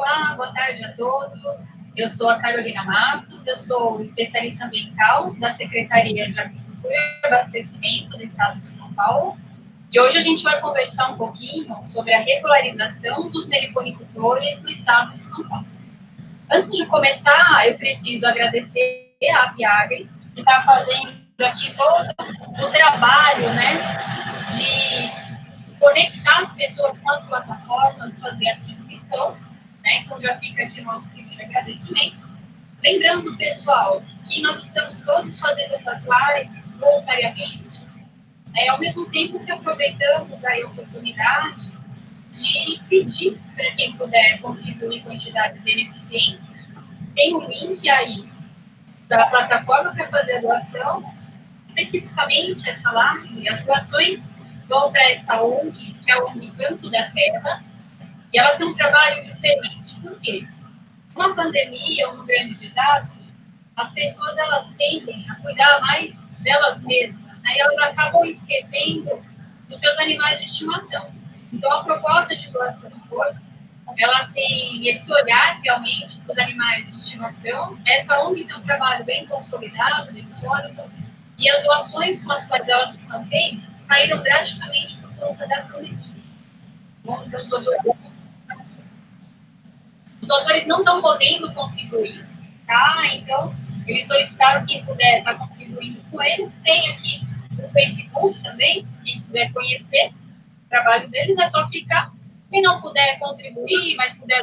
boa tarde a todos. Eu sou a Carolina Matos, eu sou especialista ambiental da Secretaria de Agricultura e Abastecimento do Estado de São Paulo. E hoje a gente vai conversar um pouquinho sobre a regularização dos meliponicultores no Estado de São Paulo. Antes de começar, eu preciso agradecer a Apiagre, que está fazendo aqui todo o trabalho, né, de conectar as pessoas com as plataformas, fazer a transmissão, né, então já fica aqui o nosso primeiro agradecimento. Lembrando, pessoal, que nós estamos todos fazendo essas lives voluntariamente, né, ao mesmo tempo que aproveitamos a oportunidade de pedir para quem puder contribuir quantidades beneficentes. Tem um link aí da plataforma para fazer a doação especificamente essa live, as doações vão para essa ONG, que é a ONG Canto da Terra, e ela tem um trabalho diferente. Por quê? Uma pandemia, um grande desastre, as pessoas elas tendem a cuidar mais delas mesmas, né? elas acabam esquecendo dos seus animais de estimação. Então, a proposta de doação hoje, ela tem esse olhar realmente para os animais de estimação. Essa ONG tem um trabalho bem consolidado, bem sólido, e as doações com as quais elas se mantêm caíram drasticamente por conta da pandemia. Então, os doadores, os doadores não estão podendo contribuir, tá? Então, eles solicitaram quem puder estar contribuindo com eles. Tem aqui o Facebook também, quem quiser conhecer o trabalho deles, é só clicar. Quem não puder contribuir, mas puder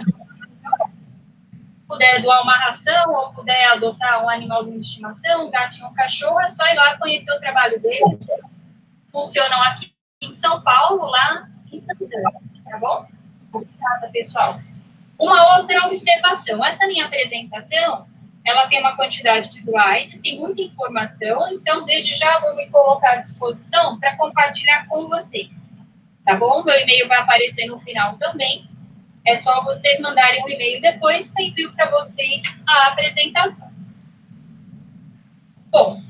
puder doar uma ração ou puder adotar um animalzinho de estimação, um gatinho, um cachorro, é só ir lá conhecer o trabalho deles. Funcionam aqui em São Paulo, lá em Santana, tá bom? Obrigada, pessoal. Uma outra observação, essa minha apresentação, ela tem uma quantidade de slides, tem muita informação, então desde já vou me colocar à disposição para compartilhar com vocês, tá bom? Meu e-mail vai aparecer no final também, é só vocês mandarem um e-mail depois que eu envio para vocês a apresentação. Bom,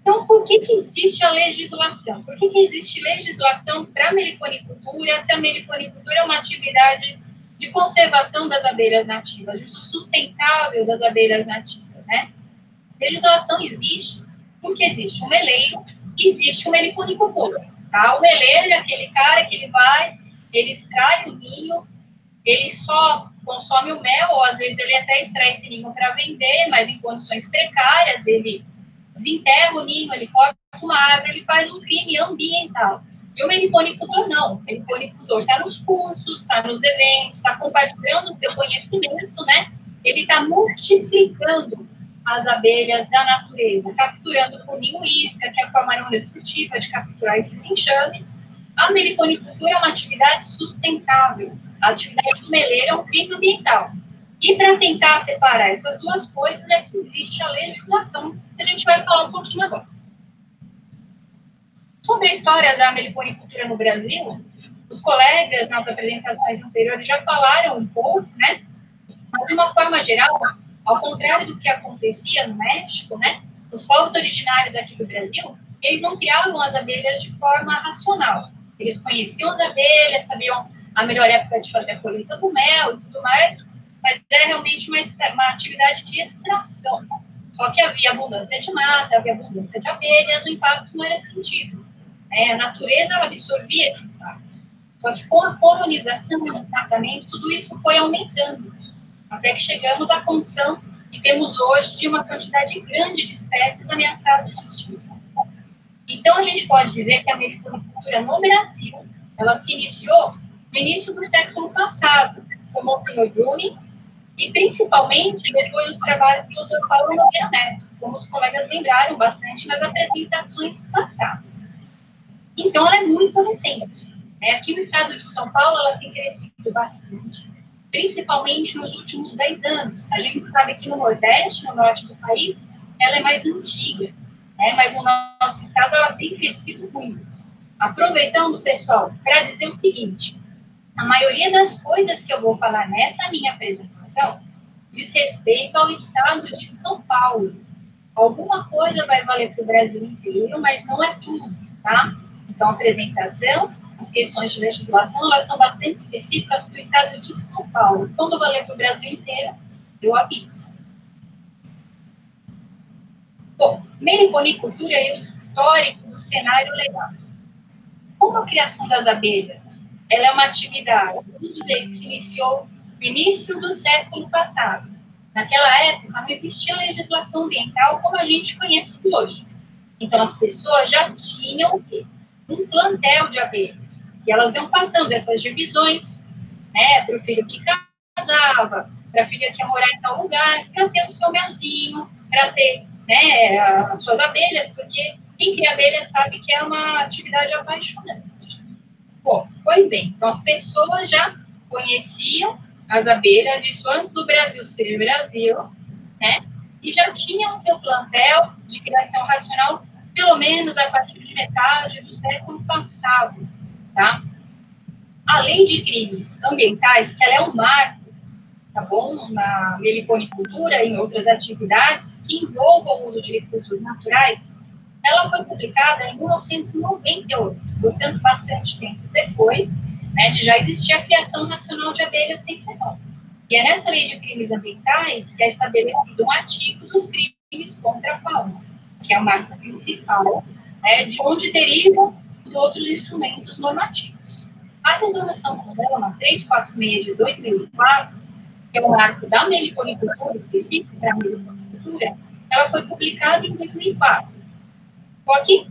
então por que, que existe a legislação? Por que, que existe legislação para a meliponicultura se a meliponicultura é uma atividade de conservação das abelhas nativas, de uso sustentável das abelhas nativas, né? Legislação existe porque existe um meleiro e existe um meliponicultor, tá? O meleiro é aquele cara que ele vai, ele extrai o ninho, ele só consome o mel, ou às vezes ele até extrai esse ninho para vender, mas em condições precárias, ele desenterra o ninho, ele corta uma árvore, ele faz um crime ambiental. E o meliponicultor não. O meliponicultor está nos cursos, está nos eventos, está compartilhando o seu conhecimento, né? Ele está multiplicando as abelhas da natureza, capturando por ninho isca, que é a forma não destrutiva de capturar esses enxames. A meliponicultura é uma atividade sustentável, a atividade meleira é um crime ambiental. E para tentar separar essas duas coisas é que existe a legislação, que a gente vai falar um pouquinho agora. Sobre a história da meliponicultura no Brasil, os colegas nas apresentações anteriores já falaram um pouco, né? Mas de uma forma geral, ao contrário do que acontecia no México, né? Os povos originários aqui do Brasil, eles não criavam as abelhas de forma racional. Eles conheciam as abelhas, sabiam a melhor época de fazer a colheita do mel e tudo mais, mas era realmente uma, uma atividade de extração. Só que havia abundância de mata, havia abundância de abelhas, o impacto não era sentido. É, a natureza absorvia esse impacto. Só que com a colonização e o desmatamento, tudo isso foi aumentando, até que chegamos à condição que temos hoje de uma quantidade grande de espécies ameaçadas de extinção. Então, a gente pode dizer que a agricultura no Brasil, ela se iniciou no início do século passado, com o Monsenhor Bruni, e principalmente depois dos trabalhos do Dr. Paulo Nogueira Neto, como os colegas lembraram bastante nas apresentações passadas. Então, ela é muito recente. Né? Aqui no estado de São Paulo, ela tem crescido bastante, principalmente nos últimos 10 anos. A gente sabe que no Nordeste, no Norte do país, ela é mais antiga, né? mas no nosso estado ela tem crescido muito. Aproveitando, pessoal, para dizer o seguinte: a maioria das coisas que eu vou falar nessa minha apresentação diz respeito ao estado de São Paulo. Alguma coisa vai valer para o Brasil inteiro, mas não é tudo, tá? Então, a apresentação as questões de legislação, elas são bastante específicas para o estado de São Paulo. Quando valer para o Brasil inteiro, eu aviso. Bom, meliponicultura e o histórico do cenário legal. Como a criação das abelhas, ela é uma atividade, vamos dizer, que se iniciou no início do século passado. Naquela época, não existia legislação ambiental como a gente conhece hoje. Então, as pessoas já tinham um plantel de abelhas. E elas iam passando essas divisões, né, para o filho que casava, para a filha que ia morar em tal lugar, para ter o seu melzinho, para ter né, as suas abelhas, porque quem cria abelha sabe que é uma atividade apaixonante. Bom, pois bem, então as pessoas já conheciam as abelhas, isso antes do Brasil ser Brasil, né? E já tinham o seu plantel de criação racional, pelo menos a partir de metade do século passado, tá? A lei de crimes ambientais, que ela é um marco tá bom? Na meliponicultura e em outras atividades que envolvam o uso de recursos naturais, ela foi publicada em 1998, portanto, bastante tempo depois né, de já existir a criação nacional de abelhas sem fenômeno. E é nessa lei de crimes ambientais que é estabelecido um artigo dos crimes contra a fauna, que é o marco principal, né, de onde derivam os outros instrumentos normativos. A resolução Condama 346 de 2004 que é o marco da meliponicultura, específico para a meliponicultura, ela foi publicada em 2004. Só que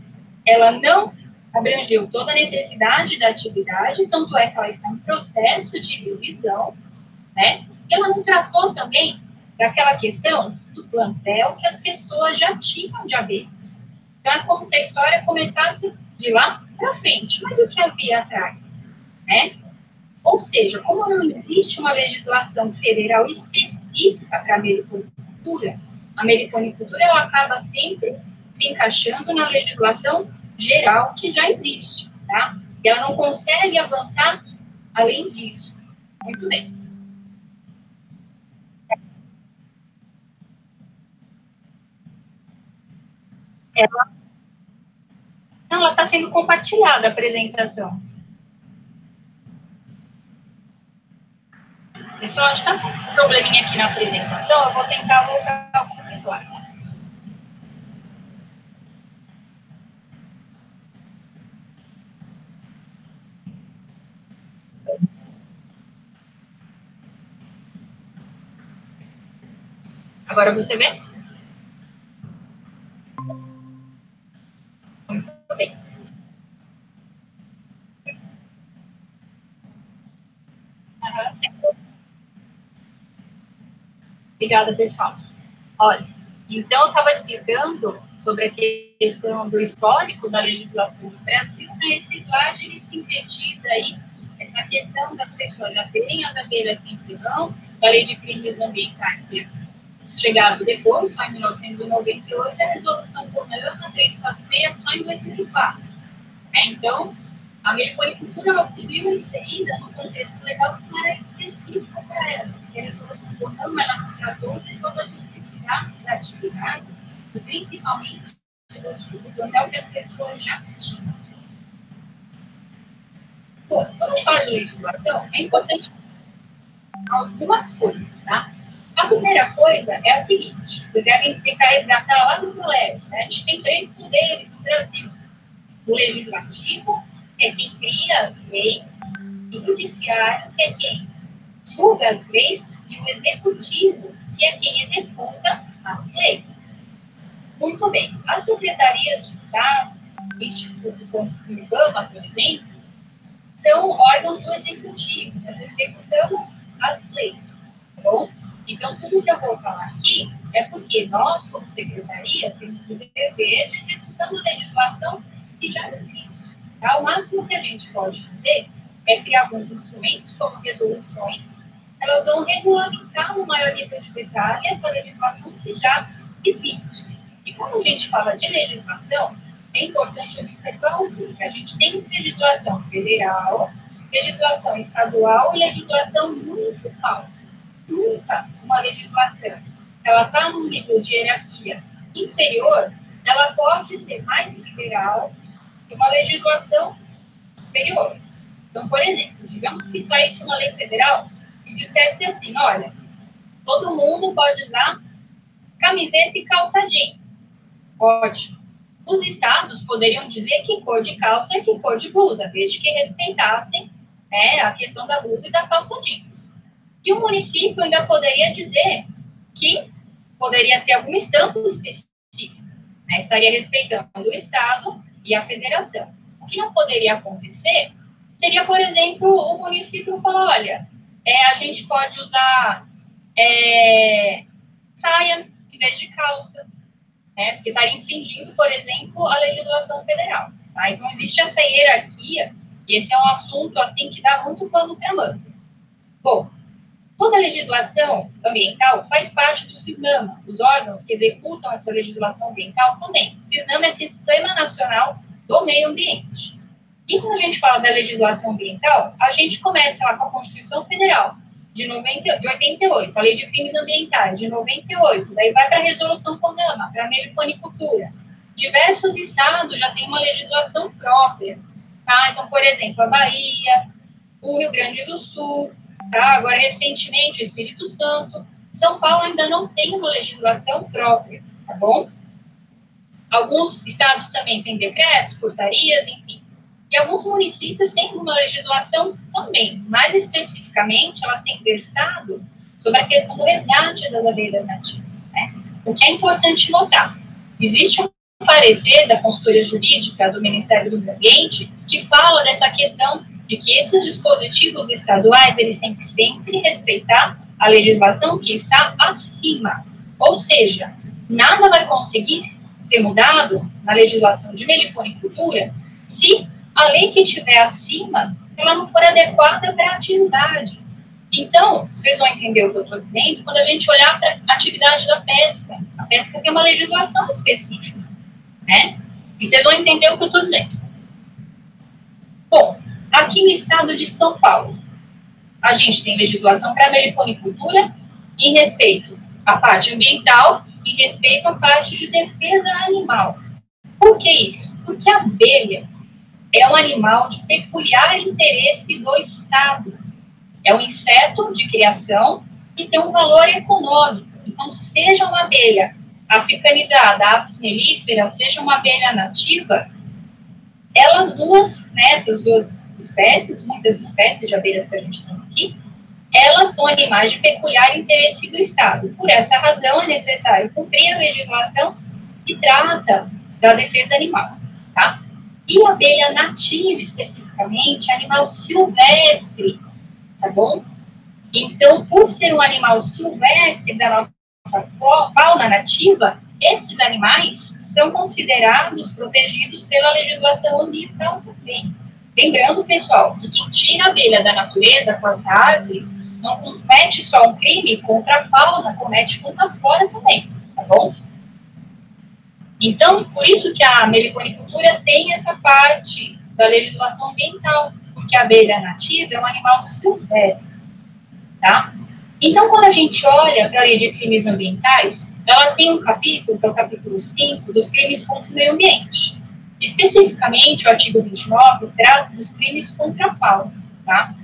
ela não abrangeu toda a necessidade da atividade, tanto é que ela está em processo de revisão, né? Ela não tratou também daquela questão do plantel que as pessoas já tinham de abelhas. Então, é como se a história começasse de lá para frente. Mas o que havia atrás? Né? Ou seja, como não existe uma legislação federal específica para a meliponicultura, a meliponicultura ela acaba sempre se encaixando na legislação geral que já existe, tá? E ela não consegue avançar além disso. Muito bem. Ela ela está sendo compartilhada a apresentação. Pessoal, está com um probleminha aqui na apresentação, eu vou tentar voltar alguns slides. Agora você vê? Obrigada, pessoal. Olha, então eu estava explicando sobre a questão do histórico da legislação do Brasil. Né? Esse slide ele sintetiza aí essa questão das pessoas já terem as abelhas sem prisão, da lei de crimes ambientais que chegaram depois, só em 1998, e a resolução Conama 346 só em 2004. É, então, a meliponicultura ela se viu inserida no contexto legal que não era específico para ela, porque a resolução Conama ela não tratou de todas as necessidades da atividade, principalmente do plantel que as pessoas já tinham. Bom, quando a gente fala de legislação, é importante algumas coisas, tá? A primeira coisa é a seguinte: vocês devem tentar resgatar lá no colégio, né? A gente tem três poderes no Brasil: o legislativo, é quem cria as leis, o judiciário, que é quem julga as leis, e o executivo, que é quem executa as leis. Muito bem, as secretarias de Estado, o Instituto IBAMA, por exemplo, são órgãos do executivo, nós executamos as leis, tá bom? Então, tudo que eu vou falar aqui é porque nós, como secretaria, temos o dever de executar uma legislação que já existe. Tá? O máximo que a gente pode fazer é criar alguns instrumentos, como resoluções, elas vão regulamentar no maior nível de detalhe essa legislação que já existe. E quando a gente fala de legislação, é importante observar o que? A gente tem legislação federal, legislação estadual e legislação municipal. Nunca uma legislação, ela está num nível de hierarquia inferior, ela pode ser mais liberal que uma legislação superior. Então, por exemplo, digamos que saísse uma lei federal e dissesse assim, olha, todo mundo pode usar camiseta e calça jeans. Pode. Os estados poderiam dizer que cor de calça é que cor de blusa, desde que respeitassem né, a questão da blusa e da calça jeans. E o município ainda poderia dizer que poderia ter alguma estampa específica, né, estaria respeitando o estado e a federação. O que não poderia acontecer seria, por exemplo, o município falar, olha, é, a gente pode usar é, saia em vez de calça, né? porque estaria infringindo, por exemplo, a legislação federal. Tá? Então, existe essa hierarquia, e esse é um assunto assim que dá muito pano para manga. Bom, toda legislação ambiental faz parte do CISNAMA, os órgãos que executam essa legislação ambiental também. CISNAMA é Sistema Nacional do Meio Ambiente. E quando a gente fala da legislação ambiental, a gente começa lá com a Constituição Federal, de, 90, de 88, a Lei de Crimes Ambientais, de 98, daí vai para a Resolução CONAMA, para a meliponicultura. Diversos estados já têm uma legislação própria, tá? Então, por exemplo, a Bahia, o Rio Grande do Sul, tá? Agora, recentemente, o Espírito Santo. São Paulo ainda não tem uma legislação própria, tá bom? Alguns estados também têm decretos, portarias, enfim. E alguns municípios têm uma legislação também, mais especificamente, elas têm versado sobre a questão do resgate das abelhas nativas. Né? O que é importante notar, existe um parecer da consultoria jurídica do Ministério do Meio Ambiente que fala dessa questão de que esses dispositivos estaduais eles têm que sempre respeitar a legislação que está acima, ou seja, nada vai conseguir ser mudado na legislação de meliponicultura se a lei que estiver acima, ela não for adequada para a atividade. Então, vocês vão entender o que eu estou dizendo quando a gente olhar para a atividade da pesca. A pesca tem uma legislação específica, né? E vocês vão entender o que eu estou dizendo. Bom, aqui no estado de São Paulo, a gente tem legislação para meliponicultura em respeito à parte ambiental e respeito à parte de defesa animal. Por que isso? Porque a abelha é um animal de peculiar interesse do Estado. É um inseto de criação que tem um valor econômico. Então, seja uma abelha africanizada, apis mellifera, seja uma abelha nativa, elas duas, né, essas duas espécies, muitas espécies de abelhas que a gente tem aqui, elas são animais de peculiar interesse do Estado. Por essa razão, é necessário cumprir a legislação que trata da defesa animal, tá? E abelha nativa, especificamente, animal silvestre, tá bom? Então, por ser um animal silvestre da nossa fauna nativa, esses animais são considerados protegidos pela legislação ambiental também. Lembrando, pessoal, que quem tira a abelha da natureza, corta a árvore, não comete só um crime contra a fauna, comete contra a flora também, tá bom? Então, por isso que a meliponicultura tem essa parte da legislação ambiental, porque a abelha nativa é um animal silvestre, tá? Então, quando a gente olha para a lei de crimes ambientais, ela tem um capítulo, que é o capítulo 5, dos crimes contra o meio ambiente. Especificamente, o artigo 29 trata dos crimes contra a fauna, tá?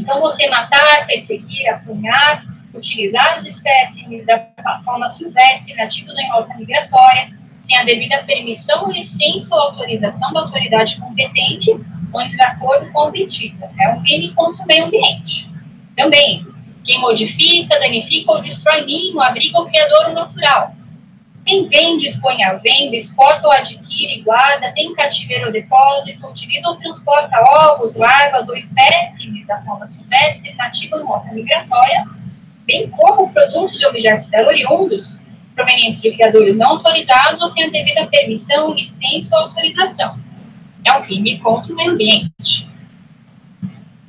Então, você matar, perseguir, apunhar, utilizar os espécimes da fauna silvestre nativos em rota migratória, sem a devida permissão, licença ou autorização da autoridade competente ou em desacordo com a obtida. É um crime contra o meio ambiente. Também, quem modifica, danifica ou destrói ninho, abrigo ou criador natural. Quem vende, expõe à venda, exporta ou adquire, guarda, tem cativeiro ou depósito, utiliza ou transporta ovos, larvas ou espécimes da fauna silvestre, nativa ou rota migratória, bem como produtos e objetos dela oriundos, provenientes de criadores não autorizados ou sem a devida permissão, licença ou autorização. É um crime contra o meio ambiente.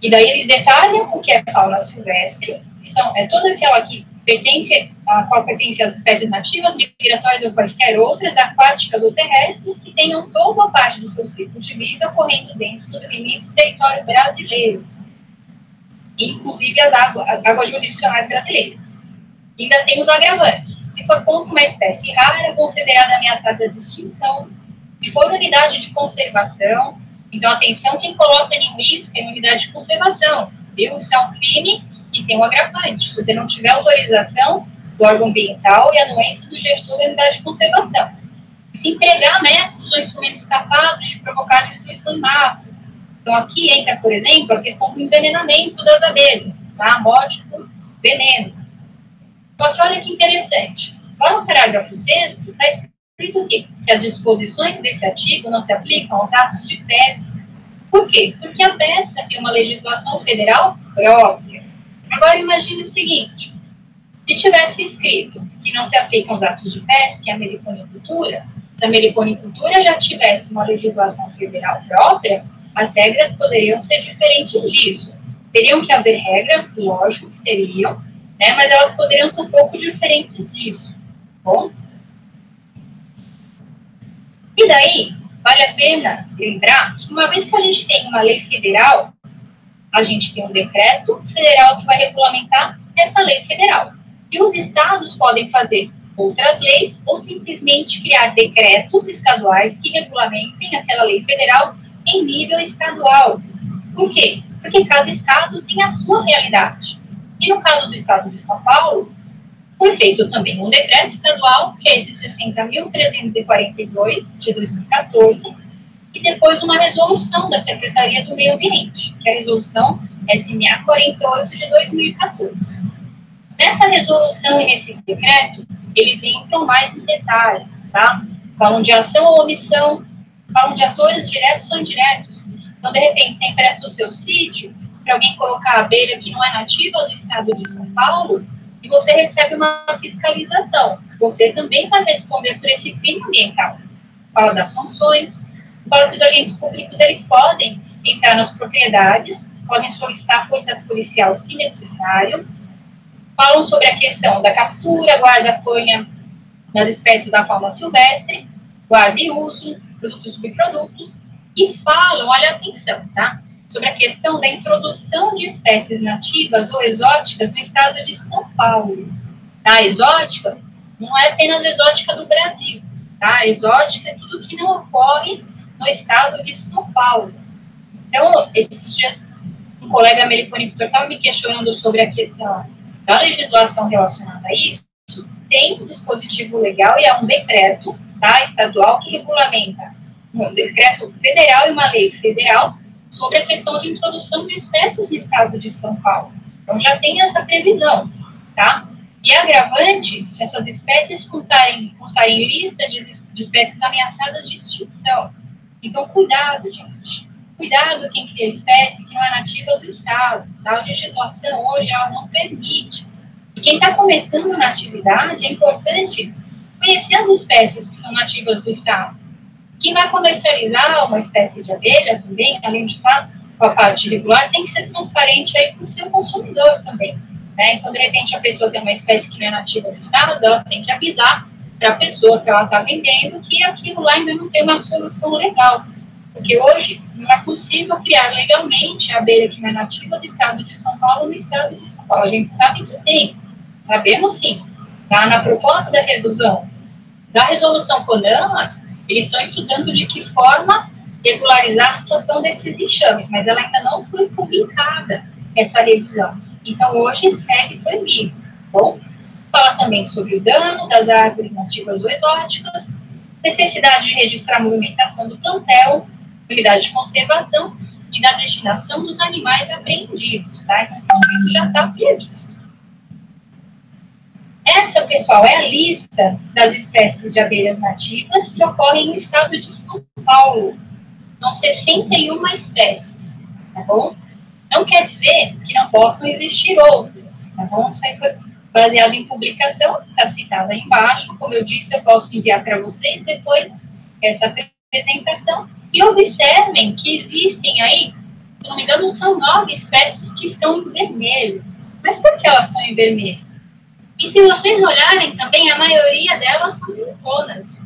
E daí eles detalham o que é fauna silvestre, que são, é toda aquela que pertence, a qual pertence às espécies nativas, migratórias ou quaisquer outras, aquáticas ou terrestres, que tenham toda a parte do seu ciclo de vida ocorrendo dentro dos limites do território brasileiro, inclusive as águas, águas jurisdicionais brasileiras. Ainda tem os agravantes se for contra uma espécie rara, considerada ameaçada de extinção, se for unidade de conservação Então, atenção quem coloca em em unidade de conservação, viu? Isso é um crime e tem um agravante. Se você não tiver autorização do órgão ambiental e anuência do gestor da unidade de conservação. Se empregar métodos ou instrumentos capazes de provocar destruição em massa. Então, aqui entra, por exemplo, a questão do envenenamento das abelhas, tá? Morte por veneno. Só que olha que interessante. Lá no parágrafo 6 está escrito aqui que as disposições desse artigo não se aplicam aos atos de pesca. Por quê? Porque a pesca tem uma legislação federal própria. Agora imagine o seguinte: se tivesse escrito que não se aplicam os atos de pesca e a meliponicultura, se a meliponicultura já tivesse uma legislação federal própria, as regras poderiam ser diferentes disso. Teriam que haver regras, lógico que teriam, né, mas elas poderiam ser um pouco diferentes disso. Bom? E daí, vale a pena lembrar que uma vez que a gente tem uma lei federal, a gente tem um decreto federal que vai regulamentar essa lei federal. E os estados podem fazer outras leis ou simplesmente criar decretos estaduais que regulamentem aquela lei federal em nível estadual. Por quê? Porque cada estado tem a sua realidade. E no caso do estado de São Paulo, foi feito também um decreto estadual, que é esse 60.342 de 2014, e depois uma resolução da Secretaria do Meio Ambiente, que é a resolução SMA 48 de 2014. Nessa resolução e nesse decreto, eles entram mais no detalhe, tá? Falam de ação ou omissão, falam de atores diretos ou indiretos. Então, de repente, você empresta o seu sítio para alguém colocar a abelha que não é nativa do estado de São Paulo, e você recebe uma fiscalização. Você também vai responder por esse crime ambiental. Fala das sanções, fala que os agentes públicos eles podem entrar nas propriedades, podem solicitar força policial se necessário, falam sobre a questão da captura, guarda, apanha das espécies da fauna silvestre, guarda e uso, produtos e subprodutos, e falam, olha atenção, tá? Sobre a questão da introdução de espécies nativas ou exóticas no estado de São Paulo. Tá? Exótica não é apenas exótica do Brasil, tá? Exótica é tudo que não ocorre no estado de São Paulo. Então, esses dias, um colega americanicultor estava me questionando sobre a questão da legislação relacionada a isso, tem um dispositivo legal e é um decreto tá, estadual que regulamenta um decreto federal e uma lei federal sobre a questão de introdução de espécies no estado de São Paulo. Então já tem essa previsão, tá? E agravante se essas espécies constarem, constarem em lista de espécies ameaçadas de extinção. Então, cuidado, gente. Cuidado quem cria espécie que não é nativa do Estado. Tá? A legislação hoje ela não permite. E quem está começando na atividade, é importante conhecer as espécies que são nativas do Estado. Quem vai comercializar uma espécie de abelha também, além de estar com a parte regular, tem que ser transparente aí com o seu consumidor também. Né? Então, de repente, a pessoa tem uma espécie que não é nativa do Estado, ela tem que avisar para a pessoa que ela está vendendo que aquilo lá ainda não tem uma solução legal. Porque hoje não é possível criar legalmente a abelha que não é nativa do estado de São Paulo no estado de São Paulo. A gente sabe que tem, sabemos sim. Tá? Na proposta da redução da resolução CONAMA, eles estão estudando de que forma regularizar a situação desses enxames, mas ela ainda não foi publicada, essa revisão. Então, hoje segue proibido. Bom, fala também sobre o dano das árvores nativas ou exóticas, necessidade de registrar a movimentação do plantel, unidade de conservação e da destinação dos animais apreendidos, tá? Então, tudo isso já está previsto. Essa, pessoal, é a lista das espécies de abelhas nativas que ocorrem no estado de São Paulo. São 61 espécies, tá bom? Não quer dizer que não possam existir outras, tá bom? Isso aí foi baseado em publicação, está citada embaixo. Como eu disse, eu posso enviar para vocês depois essa apresentação e observem que existem aí, se não me engano, são nove espécies que estão em vermelho. Mas por que elas estão em vermelho? E se vocês olharem também, a maioria delas são limponas.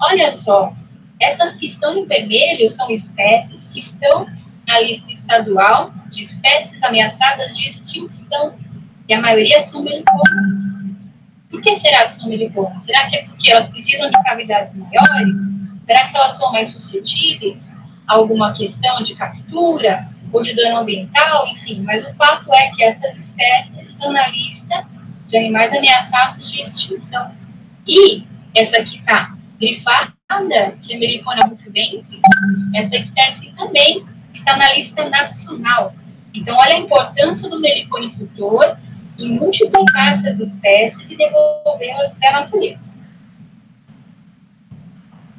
Olha só, essas que estão em vermelho são espécies que estão na lista estadual de espécies ameaçadas de extinção. E a maioria são meliponas. Por que será que são meliponas? Será que é porque elas precisam de cavidades maiores? Será que elas são mais suscetíveis alguma questão de captura ou de dano ambiental, enfim, mas o fato é que essas espécies estão na lista de animais ameaçados de extinção. E essa aqui está grifada, que é Mericona rufibentris, essa espécie também está na lista nacional. Então, olha a importância do meliponicultor multiplicar essas espécies e devolvê-las para a natureza.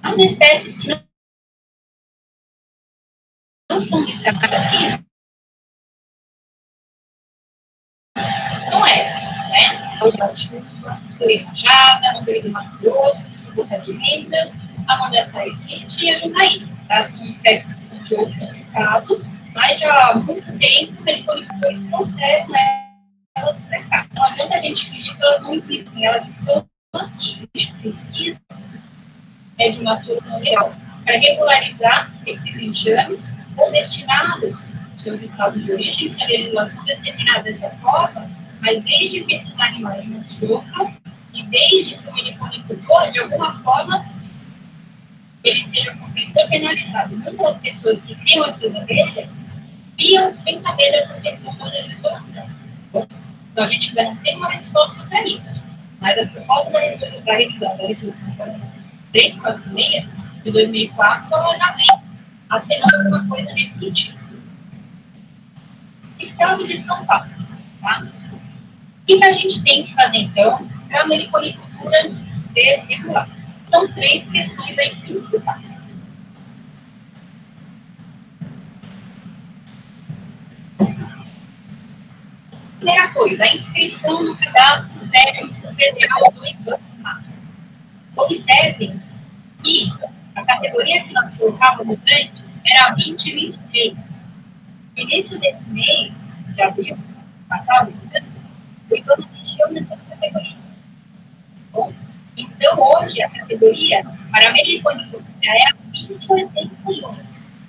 As espécies que não são listadas aqui são essas, né? A Irijada, Mangueira do Mato Grosso, de Renda, a Mandaçaí e a Jundaí. Tá? São espécies que são de outros estados, mas já há muito tempo meliponicultores trouxeram elas cá. Não adianta a gente pedir que elas não existem, elas estão aqui. A gente precisa é, de uma solução real para regularizar esses enxames ou destinados aos seus estados de origem, se a legislação determinar dessa forma, mas desde que esses animais não sofram e desde que o meliponicultor, de alguma forma, ele seja compensado penalizado. Muitas pessoas que criam essas abelhas criam sem saber dessa questão da legislação. Então, a gente ainda não tem uma resposta para isso. Mas a proposta da, revisão da resolução 346 de 2004, ela já vem acenando alguma coisa nesse sentido. Estado de São Paulo. Tá? O que, que a gente tem que fazer, então, para a meliponicultura ser regular? São três questões aí principais. Primeira coisa, a inscrição no cadastro técnico federal do IBAMA. Observem que a categoria que nós colocávamos antes era 2023. No início desse mês, de abril passado, o IBAMA mexeu nessas categorias. Bom, então, hoje, a categoria para a meliponicultura é a 2081.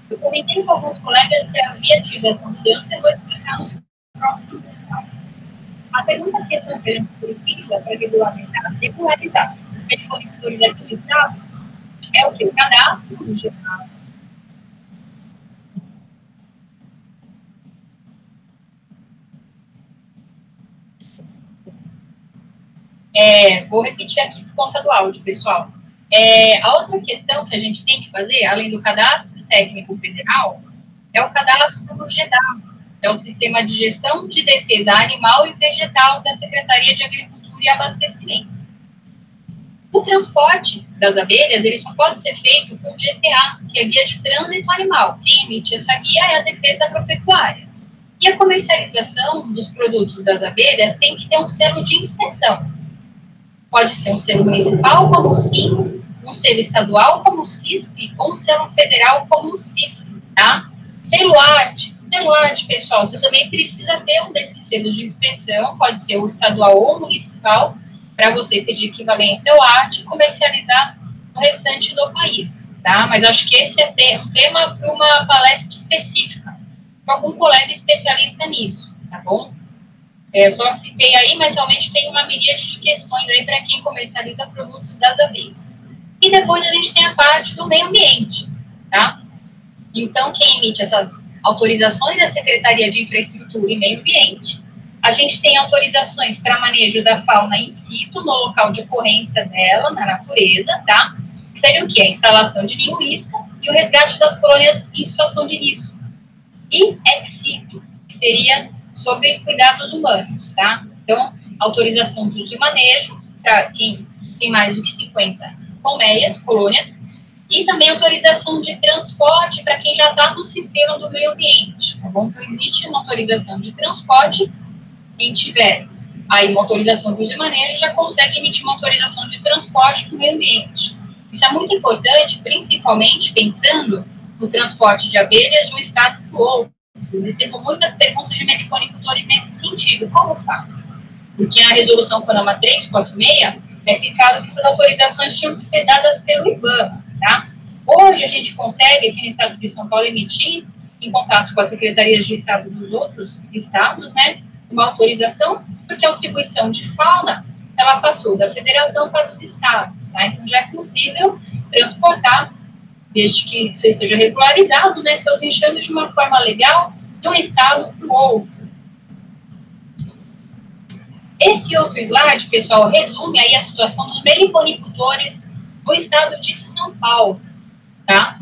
Eu comentei com alguns colegas que havia tido essa mudança, eu vou explicar nos próximos slides. A segunda questão que a gente precisa para regulamentar, regularizar melicultores aqui no Estado é o que? O cadastro no. É, vou repetir aqui por conta do áudio, pessoal. É, a outra questão que a gente tem que fazer, além do cadastro técnico federal, é o cadastro no GEDAV, é o Sistema de Gestão de Defesa Animal e Vegetal da Secretaria de Agricultura e Abastecimento. O transporte das abelhas, ele só pode ser feito com GTA, que é Guia de Trânsito Animal. Quem emite essa guia é a Defesa Agropecuária. E a comercialização dos produtos das abelhas tem que ter um selo de inspeção. Pode ser um selo municipal, como o SIM, um selo estadual, como o CISP, ou um selo federal, como o CIF, tá? Selo arte, arte, pessoal, você também precisa ter um desses selos de inspeção, pode ser o estadual ou municipal, para você de equivalência ao arte e comercializar no restante do país, tá? Mas acho que esse é um tema para uma palestra específica, para algum colega especialista nisso, tá bom? É, eu só citei aí, mas realmente tem uma miríade de questões aí para quem comercializa produtos das abelhas. E depois a gente tem a parte do meio ambiente, tá? Então, quem emite essas autorizações é a Secretaria de Infraestrutura e Meio Ambiente. A gente tem autorizações para manejo da fauna in situ, no local de ocorrência dela, na natureza, tá? seria o quê? A instalação de ninho isca e o resgate das colônias em situação de risco. E ex situ, que seria sobre cuidados humanos, tá? Então, autorização de manejo para quem tem mais do que 50 colmeias, colônias, e também autorização de transporte para quem já está no sistema do meio ambiente, tá bom? Então, existe uma autorização de transporte, quem tiver aí uma autorização de uso e manejo já consegue emitir uma autorização de transporte para o meio ambiente. Isso é muito importante, principalmente pensando no transporte de abelhas de um estado para o outro. Eu recebo muitas perguntas de meliponicultores nesse sentido. Como faz? Porque a resolução CONAMA 346 é citado que essas autorizações tinham que ser dadas pelo IBAMA. Tá? Hoje a gente consegue, aqui no estado de São Paulo, emitir, em contato com as secretarias de estado dos outros estados, né, uma autorização, porque a atribuição de fauna ela passou da federação para os estados, tá? Então já é possível transportar desde que você esteja regularizado, né, seus enxames de uma forma legal de um estado para o outro. Esse outro slide, pessoal, resume aí a situação dos meliponicultores no estado de São Paulo, tá?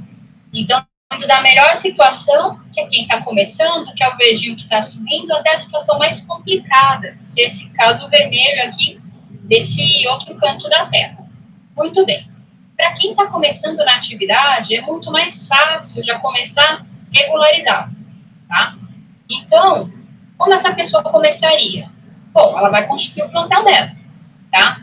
Então, da melhor situação, que é quem está começando, que é o verdinho que está subindo, até a situação mais complicada, desse caso vermelho aqui, desse outro canto da Terra. Muito bem. Para quem está começando na atividade, é muito mais fácil já começar regularizado, tá? Então, como essa pessoa começaria? Bom, ela vai constituir o plantel dela, tá?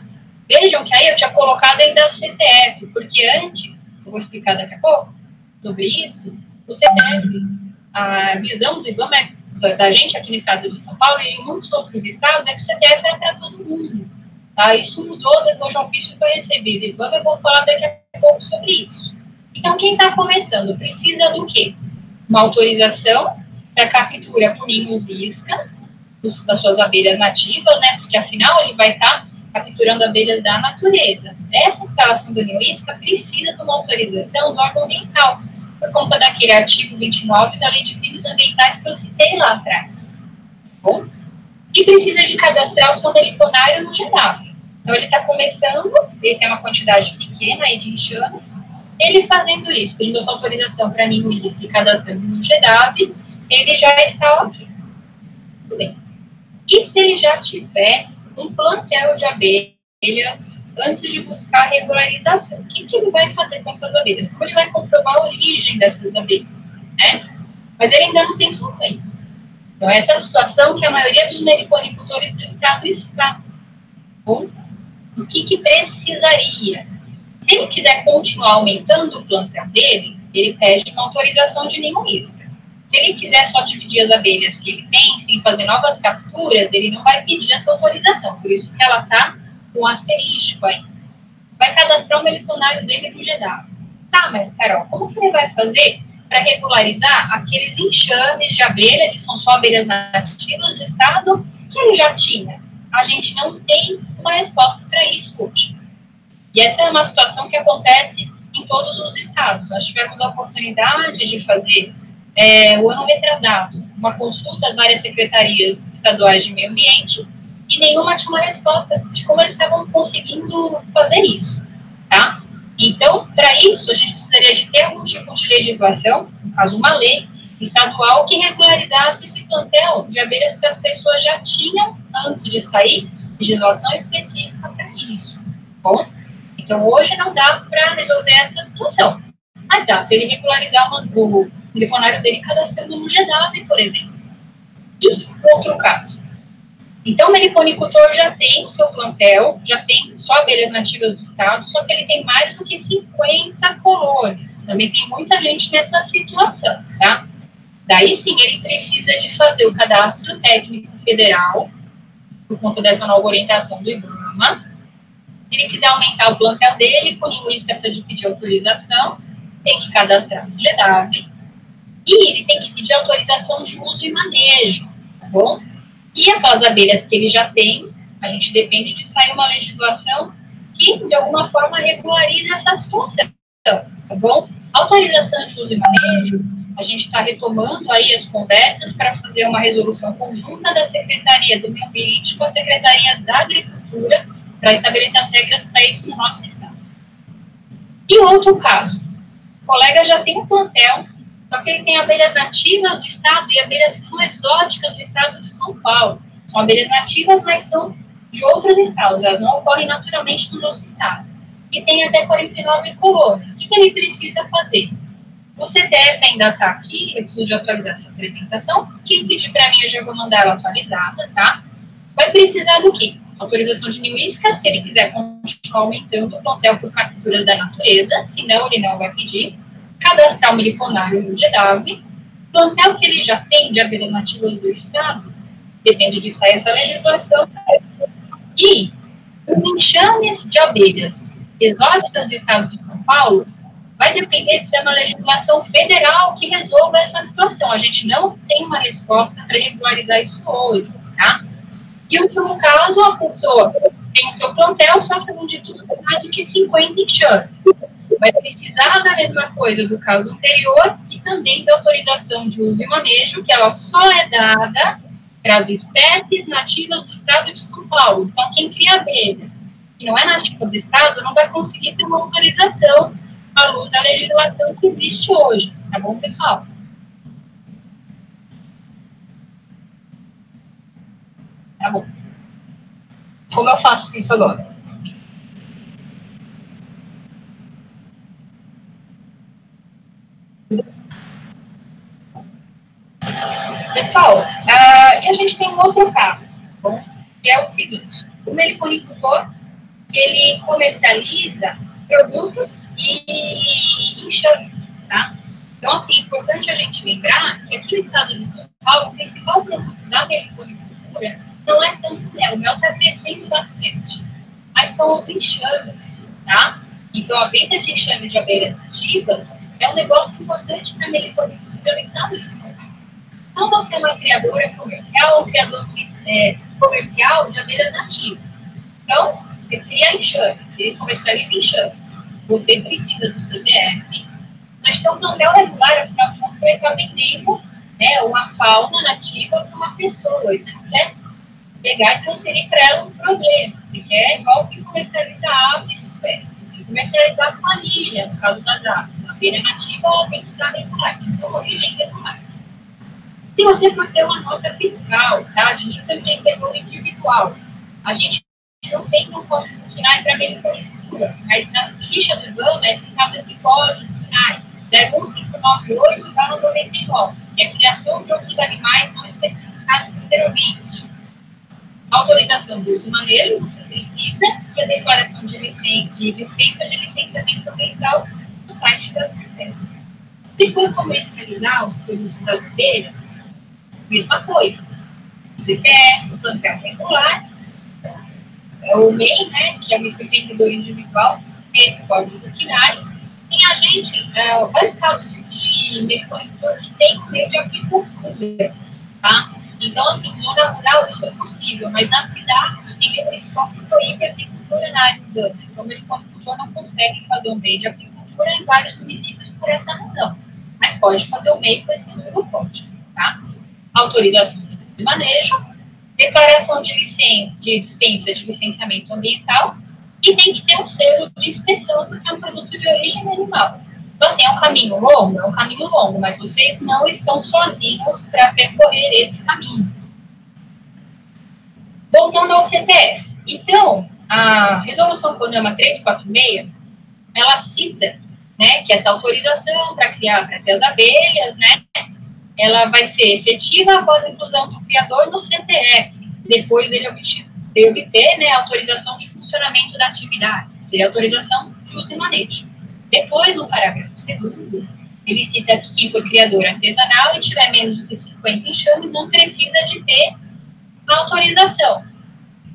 Vejam que aí eu tinha colocado ainda a CTF, porque antes, eu vou explicar daqui a pouco sobre isso, o CTF, a visão do IBAMA é, da gente aqui no estado de São Paulo e em muitos outros estados é que o CTF era para todo mundo. Tá? Isso mudou depois de um ofício que foi recebido. E eu vou falar daqui a pouco sobre isso. Então, quem está começando precisa do quê? Uma autorização para captura por ninhos isca dos, das suas abelhas nativas, né? Porque afinal ele vai estar tá capturando abelhas da natureza. Essa instalação do ninho isca precisa de uma autorização do órgão ambiental, por conta daquele artigo 29 da Lei de Crimes Ambientais que eu citei lá atrás. Bom? E precisa de cadastrar o seu meliponário no GEDAP. Então, ele está começando, ele tem uma quantidade pequena aí de enxames, ele fazendo isso, pedindo sua autorização para ninho isca e cadastrando no GEDAP, ele já está ok. Tudo bem. E se ele já tiver um plantel de abelhas antes de buscar regularização? O que, que ele vai fazer com essas abelhas? Como ele vai comprovar a origem dessas abelhas? Né? Mas ele ainda não tem 50. Então, essa é a situação que a maioria dos meliponicultores do estado está. Bom, o que, que precisaria? Se ele quiser continuar aumentando o plantel dele, ele pede uma autorização de nenhum risco. Se ele quiser só dividir as abelhas que ele tem, sem fazer novas capturas, ele não vai pedir essa autorização. Por isso que ela está com asterístico aí. Vai cadastrar o meliponário dele no GEDAV. Tá, mas Carol, como que ele vai fazer para regularizar aqueles enxames de abelhas, que são só abelhas nativas do estado, que ele já tinha? A gente não tem uma resposta para isso hoje. E essa é uma situação que acontece em todos os estados. Nós tivemos a oportunidade de fazer é, o ano retrasado, uma consulta às várias secretarias estaduais de meio ambiente e nenhuma tinha uma resposta de como eles estavam conseguindo fazer isso, tá? Então, para isso, a gente precisaria de ter algum tipo de legislação, no caso, uma lei estadual que regularizasse esse plantel de abelhas que as pessoas já tinham antes de sair, legislação específica para isso, bom? Então, hoje não dá para resolver essa situação, mas dá para ele regularizar o telefonário dele cadastrando no GW, por exemplo. E outro caso. Então, o meliponicultor já tem o seu plantel, já tem só abelhas nativas do estado, só que ele tem mais do que 50 colônias. Também tem muita gente nessa situação, tá? Daí sim, ele precisa de fazer o cadastro técnico federal, por conta dessa nova orientação do IBAMA. Se ele quiser aumentar o plantel dele, com linguista precisa de pedir autorização, tem que cadastrar no GEDAV e ele tem que pedir autorização de uso e manejo, tá bom? E aquelas abelhas que ele já tem, a gente depende de sair uma legislação que, de alguma forma, regularize essa situação, tá bom? Autorização de uso e manejo, a gente está retomando aí as conversas para fazer uma resolução conjunta da Secretaria do Meio Ambiente com a Secretaria da Agricultura para estabelecer as regras para isso no nosso estado. E outro caso, o colega já tem um plantel só que ele tem abelhas nativas do estado e abelhas que são exóticas do estado de São Paulo. São abelhas nativas, mas são de outros estados, elas não ocorrem naturalmente no nosso estado. E tem até 49 colônias. O que, ele precisa fazer? O CTF ainda está aqui, eu preciso de atualizar essa apresentação. Quem pedir para mim, eu já vou mandar ela atualizada, tá? Vai precisar do quê? Autorização de isca, se ele quiser continuar aumentando o plantel por capturas da natureza, senão ele não vai pedir cadastrar o miliponário no GW, plantel que ele já tem de abelhas nativas do Estado, depende de sair essa legislação, e os enxames de abelhas exóticas do Estado de São Paulo vai depender de ser uma legislação federal que resolva essa situação. A gente não tem uma resposta para regularizar isso hoje, tá? E o último caso, a pessoa tem o seu plantel, só que além de tudo, mais do que 50 enxames. Vai precisar da mesma coisa do caso anterior e também da autorização de uso e manejo, que ela só é dada para as espécies nativas do estado de São Paulo. Então, quem cria abelha que não é nativa do estado não vai conseguir ter uma autorização à luz da legislação que existe hoje. Tá bom, pessoal? Tá bom. Como eu faço isso agora? Pessoal, uh, e a gente tem um outro caso, tá bom? que é o seguinte: o meliponicultor que ele comercializa produtos e enxames, tá? Então, assim, é importante a gente lembrar que aqui no estado de São Paulo, o principal produto da meliponicultura não é tanto mel, o mel está crescendo bastante, mas são os enxames, tá? Então, a venda de enxames de abelhas nativas é um negócio importante para a meliponicultura no estado de São Paulo. Então, você é uma criadora comercial ou criador é, comercial de abelhas nativas. Então, você cria enxames, você comercializa enxames. Você precisa do CPF. Mas então, não é regular, afinal de contas, você vai estar vendendo né, uma fauna nativa para uma pessoa. Você não quer pegar e transferir para ela um problema. Você quer, igual que comercializar aves silvestres. Tem que comercializar família, no caso das aves. A abelha nativa, ela tem que estar regular, tem que ter uma origem regular. Se você for ter uma nota fiscal, tá, de microempreendedor individual, a gente não tem no código KNAI para agricultura, mas na ficha do IBAMA é citado esse código KNAI, 1598 barra 99, que é a criação de outros animais não especificados anteriormente. Autorização de uso manejo, você precisa, e a declaração de, licen de dispensa de licenciamento ambiental no site da Secretaria. Se for comercializar os produtos das abelhas, mesma coisa. O CPF, o plano regular, é o MEI, né, que é o microempreendedor individual, esse código CNAE. Tem a gente, é, vários casos de microempreendedor que tem um meio de agricultura, tá? Então, assim, zona rural isso é possível, mas na cidade tem lei municipal que proíbe a agricultura na área urbana. Então, o agricultor não consegue fazer um meio de agricultura em vários municípios por essa razão. Mas pode fazer o meio com esse número código, tá? Autorização de manejo, declaração de, licen de dispensa de licenciamento ambiental e tem que ter um selo de inspeção, porque é um produto de origem animal. Então, assim, é um caminho longo, é um caminho longo, mas vocês não estão sozinhos para percorrer esse caminho. Voltando ao CTF. Então, a resolução CONAMA 346, ela cita né, que essa autorização para criar, para ter as abelhas, né, ela vai ser efetiva após a inclusão do criador no CTF. Depois ele obter, né, autorização de funcionamento da atividade, seria autorização de uso e manejo. Depois, no parágrafo segundo, ele cita que quem for criador artesanal e tiver menos do que 50 enxames não precisa de ter autorização.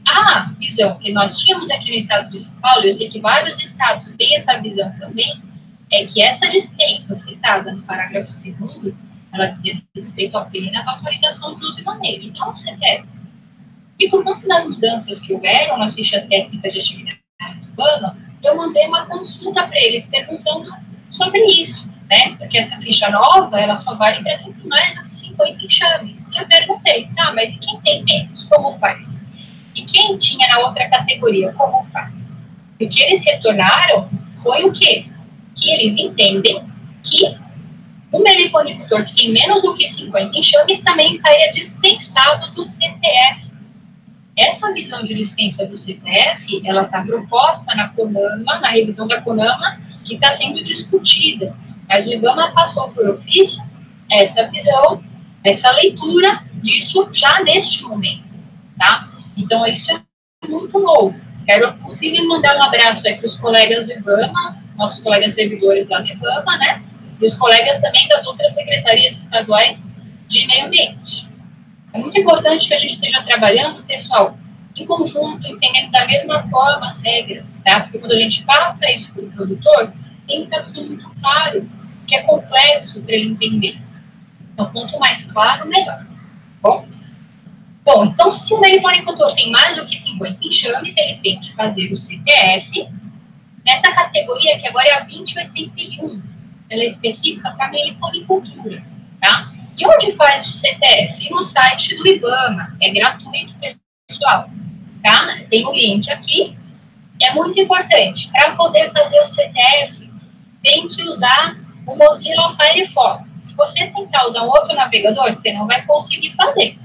A visão que nós tínhamos aqui no estado de São Paulo, eu sei que vários estados têm essa visão também, é que essa dispensa citada no parágrafo segundo ela dizia respeito apenas à autorização de uso e manejo, não você quer. E por conta das mudanças que houveram nas fichas técnicas de atividade urbana, eu mandei uma consulta para eles perguntando sobre isso, né? Porque essa ficha nova, ela só vale para quem tem mais do que 50 enxames. E eu perguntei, tá, mas e quem tem menos, como faz? E quem tinha na outra categoria, como faz? E o que eles retornaram foi o quê? Que eles entendem que o meliponicultor que tem menos do que 50 enxames também estaria dispensado do CTF. Essa visão de dispensa do CTF, ela está proposta na CONAMA, na revisão da CONAMA, que está sendo discutida. Mas o IBAMA passou por ofício essa visão, essa leitura disso já neste momento, tá? Então, isso é muito novo. Quero, inclusive, mandar um abraço para os colegas do IBAMA, nossos colegas servidores lá do IBAMA, né? E os colegas também das outras secretarias estaduais de meio ambiente. É muito importante que a gente esteja trabalhando, pessoal, em conjunto, entendendo da mesma forma as regras, tá? Porque quando a gente passa isso para o produtor, tem que estar tudo muito claro, que é complexo para ele entender. Então, quanto mais claro, melhor. Bom? Bom, então, se o meliponicultor tem mais do que 50 enxames, ele tem que fazer o CTF nessa categoria, que agora é a 2081, ela é específica para meliponicultura, tá? E onde faz o CTF? No site do IBAMA, é gratuito, pessoal, tá? Tem o um link aqui, é muito importante. Para poder fazer o CTF, tem que usar o Mozilla Firefox. Se você tentar usar um outro navegador, você não vai conseguir fazer.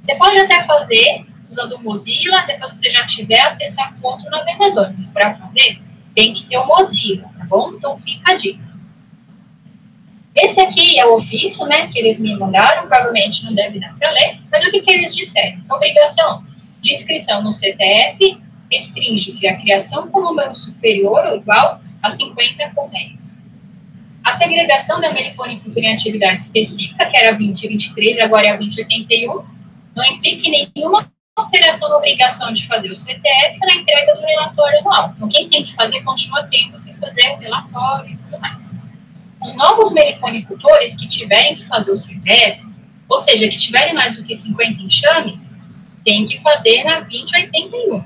Você pode até fazer usando o Mozilla, depois que você já tiver, acessar com outro navegador. Mas para fazer, tem que ter o Mozilla, tá bom? Então fica a dica. Esse aqui é o ofício, né, que eles me mandaram, provavelmente não deve dar para ler, mas o que, que eles disseram? Obrigação de inscrição no CTF restringe-se à criação com número superior ou igual a 50 colmeias. A segregação da meliponicultura em atividade específica, que era 2023, agora é a 2081, não implica nenhuma alteração na obrigação de fazer o CTF na entrega do relatório anual. Então, quem tem que fazer continua tendo que fazer o relatório e tudo mais. Os novos meliponicultores que tiverem que fazer o CTF, ou seja, que tiverem mais do que 50 enxames, tem que fazer na 2081.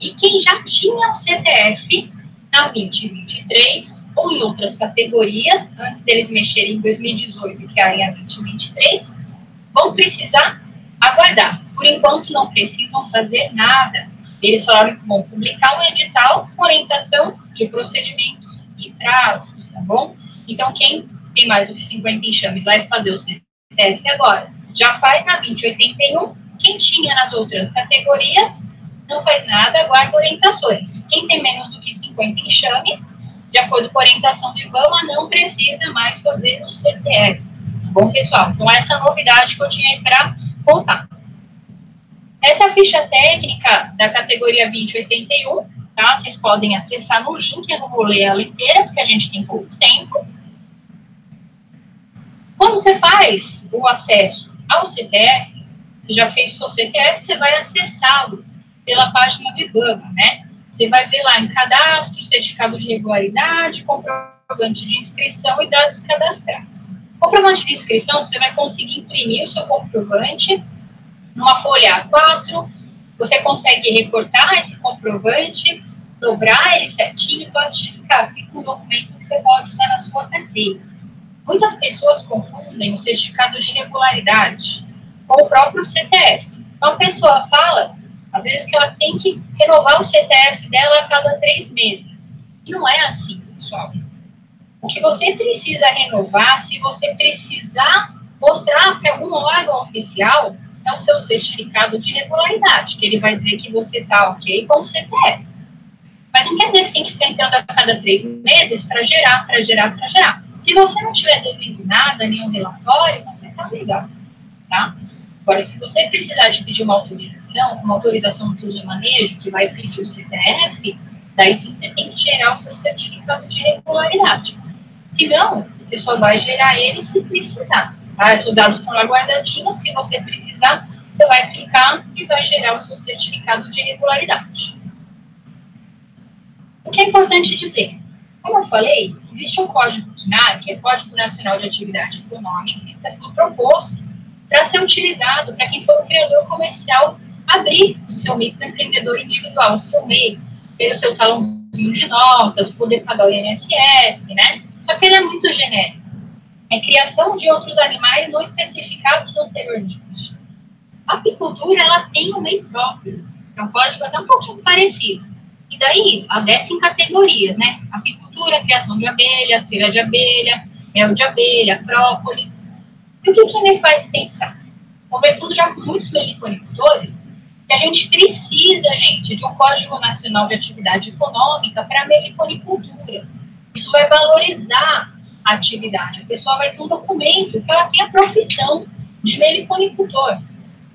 E quem já tinha o CTF na 2023 ou em outras categorias, antes deles mexerem em 2018, que é a 2023, vão precisar aguardar. Por enquanto, não precisam fazer nada. Eles falaram que vão publicar um edital com orientação de procedimentos e prazos, tá bom? Então, quem tem mais do que 50 enxames vai fazer o CTF agora. Já faz na 2081. Quem tinha nas outras categorias não faz nada, aguarda orientações. Quem tem menos do que 50 enxames, de acordo com a orientação do IBAMA, não precisa mais fazer o CTF. Bom, pessoal, então essa é novidade que eu tinha para contar. Essa é ficha técnica da categoria 2081, tá? Vocês podem acessar no link, eu não vou ler ela inteira, porque a gente tem pouco tempo. Quando você faz o acesso ao CTF, você já fez o seu CTF, você vai acessá-lo pela página do IBAMA, né? Você vai ver lá em cadastro, certificado de regularidade, comprovante de inscrição e dados cadastrais. Comprovante de inscrição, você vai conseguir imprimir o seu comprovante numa folha A4, você consegue recortar esse comprovante, dobrar ele certinho e plastificar. Fica um documento que você pode usar na sua carteira. Muitas pessoas confundem o certificado de regularidade com o próprio CTF. Então, a pessoa fala às vezes que ela tem que renovar o CTF dela a cada três meses. E não é assim, pessoal. O que você precisa renovar, se você precisar mostrar para algum órgão oficial, é o seu certificado de regularidade, que ele vai dizer que você está ok com o CTF. Mas não quer dizer que você tem que ficar entrando a cada três meses para gerar, para gerar, para gerar. Se você não tiver devendo nada, nenhum relatório, você está legal, tá? Agora, se você precisar de pedir uma autorização, uma autorização de uso manejo, que vai pedir o CPF, daí sim você tem que gerar o seu certificado de regularidade. Se não, você só vai gerar ele se precisar. Tá? Os dados estão lá guardadinhos, se você precisar, você vai clicar e vai gerar o seu certificado de regularidade. O que é importante dizer? Como eu falei, existe um código CNAE, que é Código Nacional de Atividade Econômica, que está sendo proposto para ser utilizado para quem for um criador comercial abrir o seu microempreendedor individual, o seu MEI, ter o seu talãozinho de notas, poder pagar o INSS, né? Só que ele é muito genérico. É criação de outros animais não especificados anteriormente. A apicultura, ela tem um MEI próprio, é um código até um pouquinho parecido. E daí, desce em categorias, né? Apicultura, criação de abelha, cera de abelha, mel de abelha, própolis, e o que, que me faz pensar? Conversando já com muitos meliponicultores, que a gente precisa, gente, de um Código Nacional de Atividade Econômica para a meliponicultura. Isso vai valorizar a atividade. A pessoa vai ter um documento que ela tem a profissão de meliponicultor,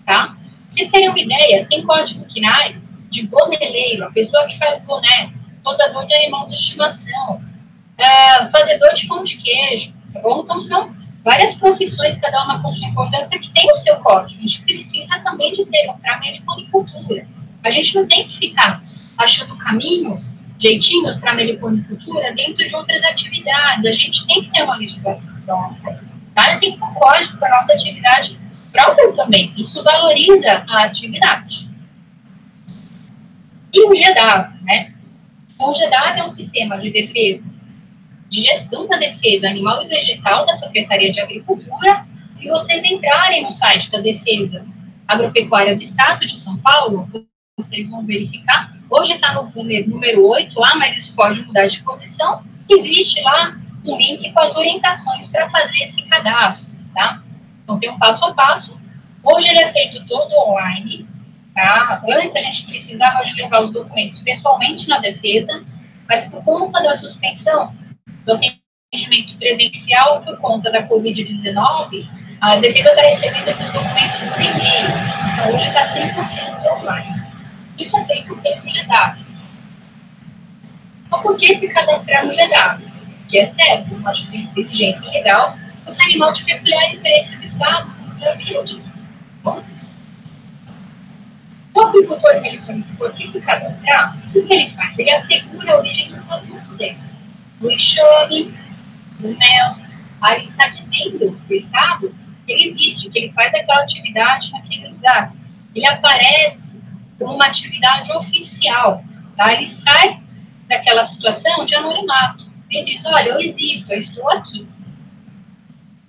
tá? Pra vocês terem uma ideia, tem código KNAI de boneleiro, a pessoa que faz boné, posador de animal de estimação, uh, fazedor de pão de queijo, tá bom? Então, são várias profissões, cada uma com sua importância, que tem o seu código. A gente precisa também de ter para a meliponicultura. A gente não tem que ficar achando caminhos, jeitinhos para a meliponicultura dentro de outras atividades. A gente tem que ter uma legislação própria. Tá? Tem que ter um código para a nossa atividade própria também. Isso valoriza a atividade. E o GEDAV, né? Então, o GEDAD é um sistema de defesa, de gestão da defesa animal e vegetal da Secretaria de Agricultura. Se vocês entrarem no site da Defesa Agropecuária do Estado de São Paulo, vocês vão verificar. Hoje está no número 8 lá, mas isso pode mudar de posição. Existe lá um link com as orientações para fazer esse cadastro, tá? Então, tem um passo a passo. Hoje ele é feito todo online, tá? Antes a gente precisava de levar os documentos pessoalmente na defesa, mas por conta da suspensão do atendimento presencial por conta da Covid-19, a defesa está recebendo esses documentos por e-mail. Então, hoje está 100% online. Isso é feito pelo GEDAV. Então, por que se cadastrar no GEDAV? Que é certo, uma exigência legal, o animal de peculiar interesse do Estado, já viram de Bom, o agricultor agricultor que se cadastrar, o que ele faz? Ele assegura a origem do produto dele. O enxame, o mel, aí está dizendo para o Estado que ele existe, que ele faz aquela atividade naquele lugar. Ele aparece como uma atividade oficial, tá? Ele sai daquela situação de anonimato. Ele diz, olha, eu existo, eu estou aqui.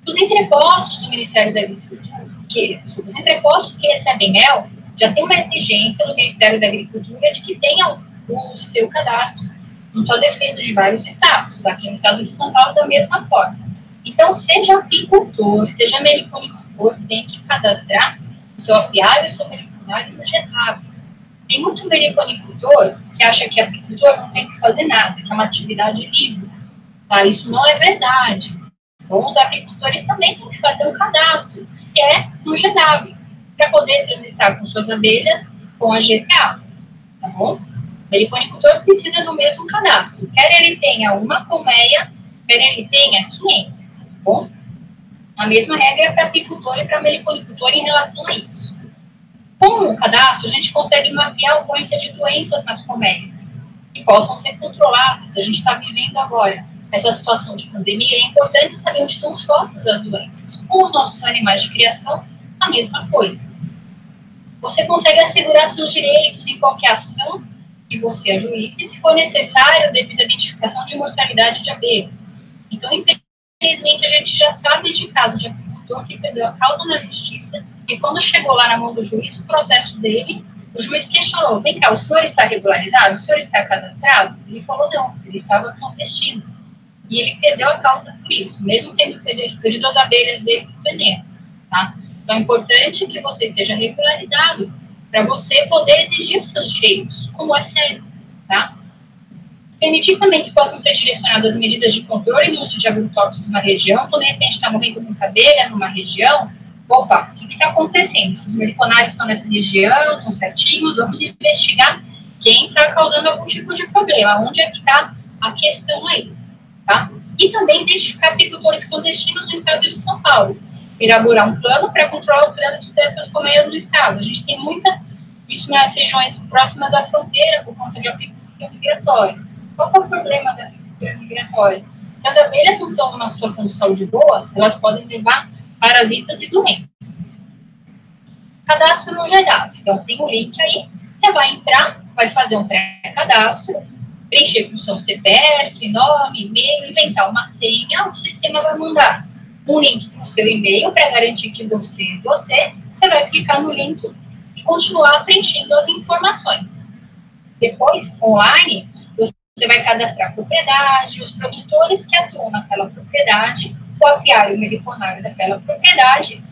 Os entrepostos do Ministério da Agricultura, que, os entrepostos que recebem mel, já tem uma exigência do Ministério da Agricultura de que tenham o seu cadastro junto à defesa de vários estados, aqui no estado de São Paulo da mesma forma. Então, seja apicultor, seja meliponicultor, tem que cadastrar o seu apiário o seu meliponário no GETAB. Tem muito meliponicultor que acha que apicultor não tem que fazer nada, que é uma atividade livre. Tá? Isso não é verdade. Os apicultores também têm que fazer um cadastro, que é no GEDAV, para poder transitar com suas abelhas com a GTA. Tá bom? O meliponicultor precisa do mesmo cadastro. Quer ele tenha uma colmeia, quer ele tenha 500. Tá bom? A mesma regra para apicultor e para meliponicultor em relação a isso. Com o cadastro, a gente consegue mapear a ocorrência de doenças nas colmeias, que possam ser controladas. A gente está vivendo agora essa situação de pandemia, é importante saber onde estão os focos das doenças. Com os nossos animais de criação, a mesma coisa. Você consegue assegurar seus direitos em qualquer ação que você ajuize, se for necessário, devido à identificação de mortalidade de abelhas. Então, infelizmente, a gente já sabe de casos de apicultor que perdeu a causa na justiça e quando chegou lá na mão do juiz, o processo dele, o juiz questionou: vem cá, o senhor está regularizado? O senhor está cadastrado? Ele falou: não, ele estava contestando. E ele perdeu a causa por isso, mesmo tendo perdido as abelhas dele por veneno. Tá? Então é importante que você esteja regularizado para você poder exigir os seus direitos, como é sério. Tá? Permitir também que possam ser direcionadas medidas de controle no uso de agrotóxicos na região, quando de repente está morrendo muita abelha numa região, opa, o que está acontecendo? Esses meliponários estão nessa região, estão certinhos, vamos investigar quem está causando algum tipo de problema, onde é que está a questão aí, tá? E também identificar agricultores clandestinos no estado de São Paulo, elaborar um plano para controlar o trânsito dessas colmeias no estado. A gente tem muita, isso nas regiões próximas à fronteira, por conta de agricultura migratória. Qual é o problema da agricultura migratória? Se as abelhas não estão numa situação de saúde boa, elas podem levar parasitas e doenças. Cadastro no GEDAP. Então, tem o um link aí. Você vai entrar, vai fazer um pré-cadastro, preencher com seu CPF, nome, e-mail, inventar uma senha, o sistema vai mandar um link para o seu e-mail para garantir que você é você. Você vai clicar no link e continuar preenchendo as informações. Depois, online, você vai cadastrar a propriedade, os produtores que atuam naquela propriedade, o apiário meliponário daquela propriedade,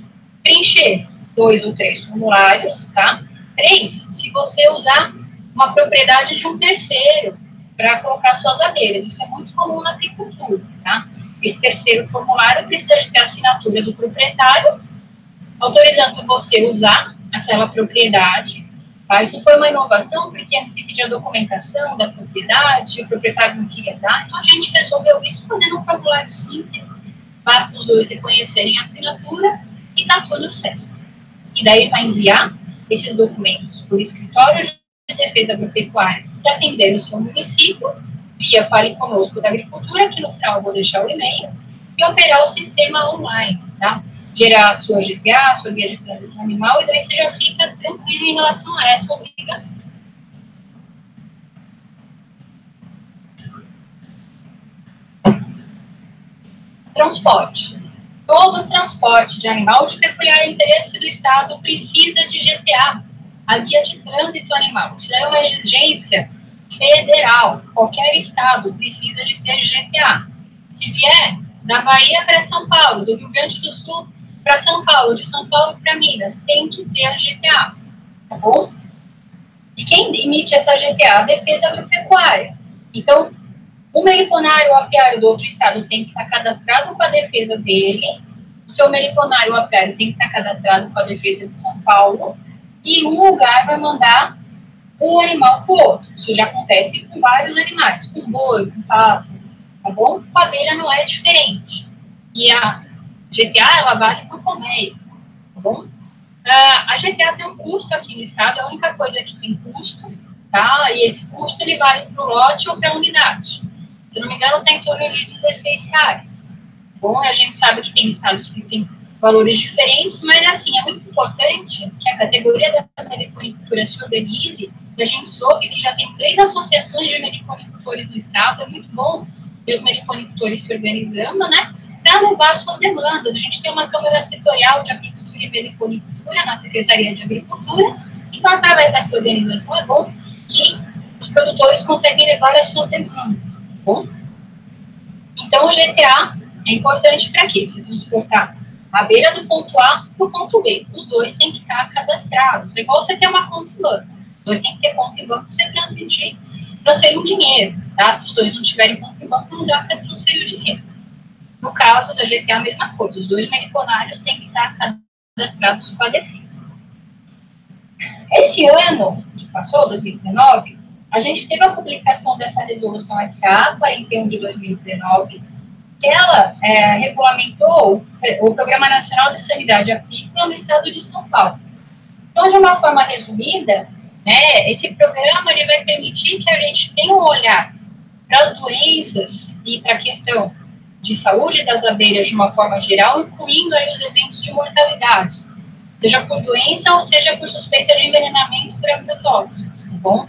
preencher dois ou três formulários, tá? Três, se você usar uma propriedade de um terceiro para colocar suas abelhas. Isso é muito comum na apicultura, tá? Esse terceiro formulário precisa de ter a assinatura do proprietário, autorizando você usar aquela propriedade. Tá? Isso foi uma inovação, porque antes se pedia documentação da propriedade, o proprietário não queria dar, então a gente resolveu isso fazendo um formulário simples, basta os dois reconhecerem a assinatura e está tudo certo. E daí vai enviar esses documentos por escritório de defesa agropecuária que atender o seu município, via Fale Conosco da Agricultura, que no final vou deixar o e-mail, e operar o sistema online, tá? Gerar a sua GPA, a sua guia de trânsito animal, e daí você já fica tranquilo em relação a essa obrigação. Transporte. Todo transporte de animal de peculiar interesse do Estado precisa de GTA, a guia de trânsito animal. Isso é uma exigência federal. Qualquer Estado precisa de ter GTA. Se vier da Bahia para São Paulo, do Rio Grande do Sul para São Paulo, de São Paulo para Minas, tem que ter a GTA, tá bom? E quem emite essa GTA? A Defesa Agropecuária. Então, o meliponário apiário do outro estado tem que estar cadastrado com a defesa dele, o seu meliponário apiário tem que estar cadastrado com a defesa de São Paulo, e um lugar vai mandar um animal para o outro. Isso já acontece com vários animais, com boi, com pássaro, tá bom? Com abelha não é diferente. E a GTA, ela vale por colmeia, tá bom? Uh, a GTA tem um custo aqui no estado, a única coisa que tem custo, tá? E esse custo, ele vale para o lote ou para a unidade. Se não me engano, está em torno de 16 reais. Bom, a gente sabe que tem estados que têm valores diferentes, mas assim, é muito importante que a categoria da meliponicultura se organize. A gente soube que já tem três associações de meliponicultores no estado, é muito bom ver os meliponicultores se organizando, né? Para levar suas demandas. A gente tem uma Câmara Setorial de Apicultura e Meliponicultura na Secretaria de Agricultura, então, através dessa organização, é bom que os produtores conseguem levar as suas demandas bom? Então, o GTA é importante para quê? Você transportar a beira do ponto A para o ponto B. Os dois têm que estar cadastrados. É igual você ter uma conta. Os dois têm que ter conta em banco para você transmitir, transferir um dinheiro. Tá? Se os dois não tiverem conta em banco, não dá para transferir o dinheiro. No caso da GTA, a mesma coisa. Os dois mericonários têm que estar cadastrados com a. Esse ano que passou, 2019, a gente teve a publicação dessa resolução SA 41 de 2019, que ela é, regulamentou o Programa Nacional de Sanidade Apícola no estado de São Paulo. Então, de uma forma resumida, né, esse programa ele vai permitir que a gente tenha um olhar para as doenças e para a questão de saúde das abelhas de uma forma geral, incluindo aí os eventos de mortalidade, seja por doença ou seja por suspeita de envenenamento por agrotóxicos, tá bom?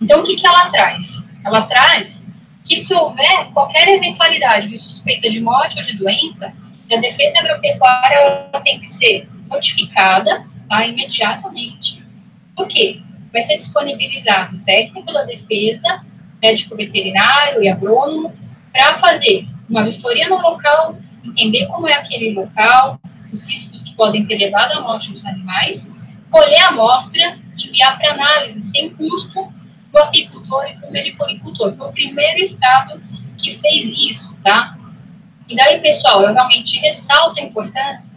Então, o que, que ela traz? Ela traz que se houver qualquer eventualidade de suspeita de morte ou de doença, a defesa agropecuária tem que ser notificada tá, imediatamente. Por quê? Vai ser disponibilizado técnico da defesa, médico veterinário e agrônomo, para fazer uma vistoria no local, entender como é aquele local, os riscos que podem ter levado à morte dos animais, colher a amostra e enviar para análise sem custo para o apicultor e para o meliponicultor. Foi o primeiro estado que fez isso, tá? E daí, pessoal, eu realmente ressalto a importância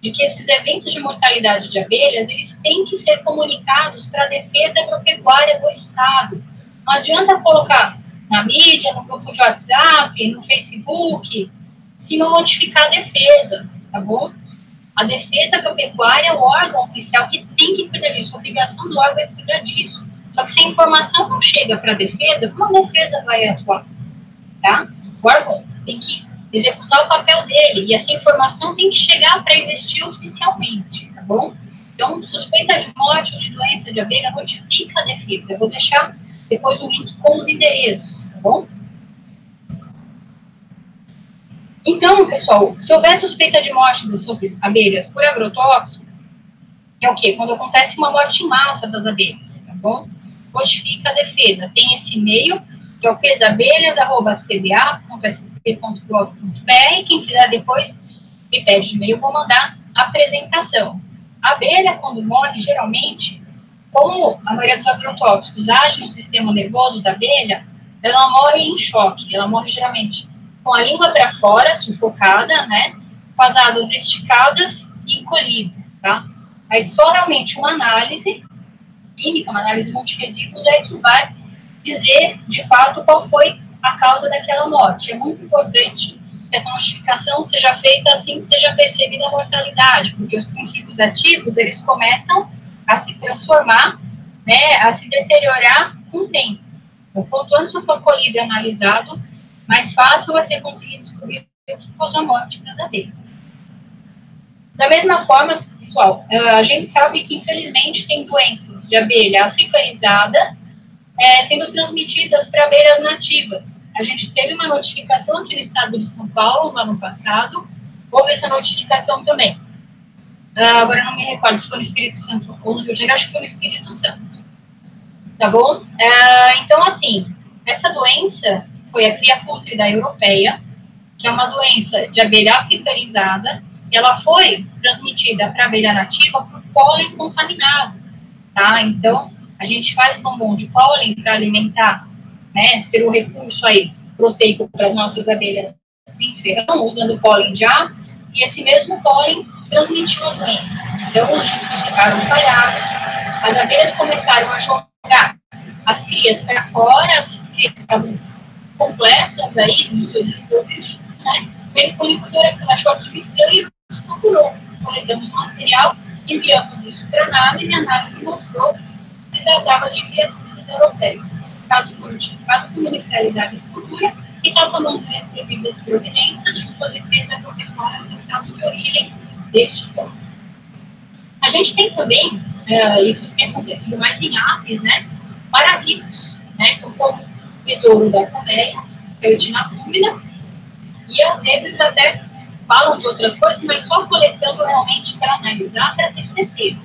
de que esses eventos de mortalidade de abelhas, eles têm que ser comunicados para a defesa agropecuária do estado. Não adianta colocar na mídia, no grupo de WhatsApp, no Facebook, se não notificar a defesa, tá bom? A defesa agropecuária é o órgão oficial que tem que cuidar disso, a obrigação do órgão é cuidar disso. Só que se a informação não chega para a defesa, como a defesa vai atuar? Tá? O órgão tem que executar o papel dele e essa informação tem que chegar para existir oficialmente, tá bom? Então, suspeita de morte ou de doença de abelha, notifica a defesa. Eu vou deixar depois o link com os endereços, tá bom? Então, pessoal, se houver suspeita de morte das suas abelhas por agrotóxico, é o quê? Quando acontece uma morte em massa das abelhas, tá bom? notifica a defesa. Tem esse e-mail, que é o pesabelhas.cda.sp.gov.br. Quem quiser depois me pede e-mail, vou mandar a apresentação. A abelha, quando morre, geralmente, como a maioria dos agrotóxicos age no sistema nervoso da abelha, ela morre em choque. Ela morre geralmente com a língua para fora, sufocada, né? Com as asas esticadas e encolhida, tá? Mas só realmente uma análise química, uma análise multiresíduos, é que vai dizer, de fato, qual foi a causa daquela morte. É muito importante que essa notificação seja feita assim que seja percebida a mortalidade, porque os princípios ativos, eles começam a se transformar, né, a se deteriorar com o tempo. O quanto antes for colhido e analisado, mais fácil você conseguir descobrir o que causou a morte das abelhas. Da mesma forma, pessoal, a gente sabe que, infelizmente, tem doenças de abelha africanizada é, sendo transmitidas para abelhas nativas a gente teve uma notificação aqui no estado de São Paulo no ano passado, houve essa notificação também. Uh, agora não me recordo se foi no Espírito Santo ou no Rio de Janeiro, acho que foi no Espírito Santo. Tá bom? Uh, então, assim, essa doença foi a cria da europeia, que é uma doença de abelha africanizada, ela foi transmitida para abelha nativa por pólen contaminado, tá? Então, a gente faz bombom de pólen para alimentar, né, ser o recurso aí proteico para as nossas abelhas sem ferrão, usando pólen de aves, e esse mesmo pólen transmitiu a doença. Então, os discos ficaram falhados, as abelhas começaram a jogar as crias para fora, as crias estavam completas aí no seu desenvolvimento, né? O policultor achou aquilo estranho e procurou. Coletamos material, enviamos isso para a análise e a análise mostrou se tratava de criaturas europeias. Caso foi notificado para o Ministério da Agricultura e está tomando as devidas providências junto à defesa agropecuária do estado de origem deste ponto. A gente tem também, uh, isso tem acontecido mais em aves, né, parasitos, né, como o besouro da colmeia, eutina úmida, e às vezes até falam de outras coisas, mas só coletando realmente para analisar, para ter certeza.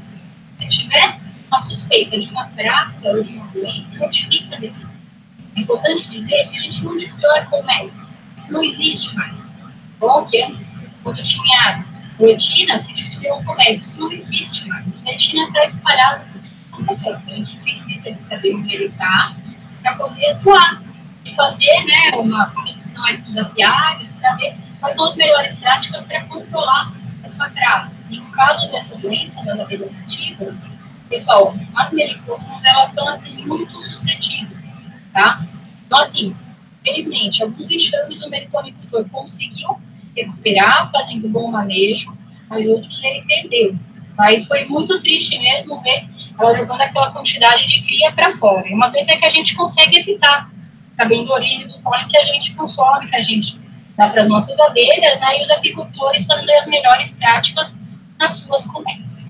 Se tiver uma suspeita de uma praga ou de uma doença, notifica a É importante dizer que a gente não destrói colmeia. Isso não existe mais. Bom, que antes, quando tinha retina, se destruiu o colmeia. Isso não existe mais. A retina está espalhada por todo campo. A gente precisa de saber onde ele está para poder atuar e fazer né, uma conexão com os apiários para ver quais são as melhores práticas para controlar essa praga. E no caso dessa doença das abelhas nativas, pessoal, as melicomas, elas são assim muito suscetíveis, tá? Então, assim, felizmente, alguns enxames o meliponicultor conseguiu recuperar, fazendo bom manejo, mas outros ele perdeu. Aí foi muito triste mesmo ver ela jogando aquela quantidade de cria para fora. Uma coisa é que a gente consegue evitar, sabendo a origem do pólen que a gente consome, que a gente dá para as nossas abelhas, né, e os apicultores fazendo as melhores práticas nas suas colmeias.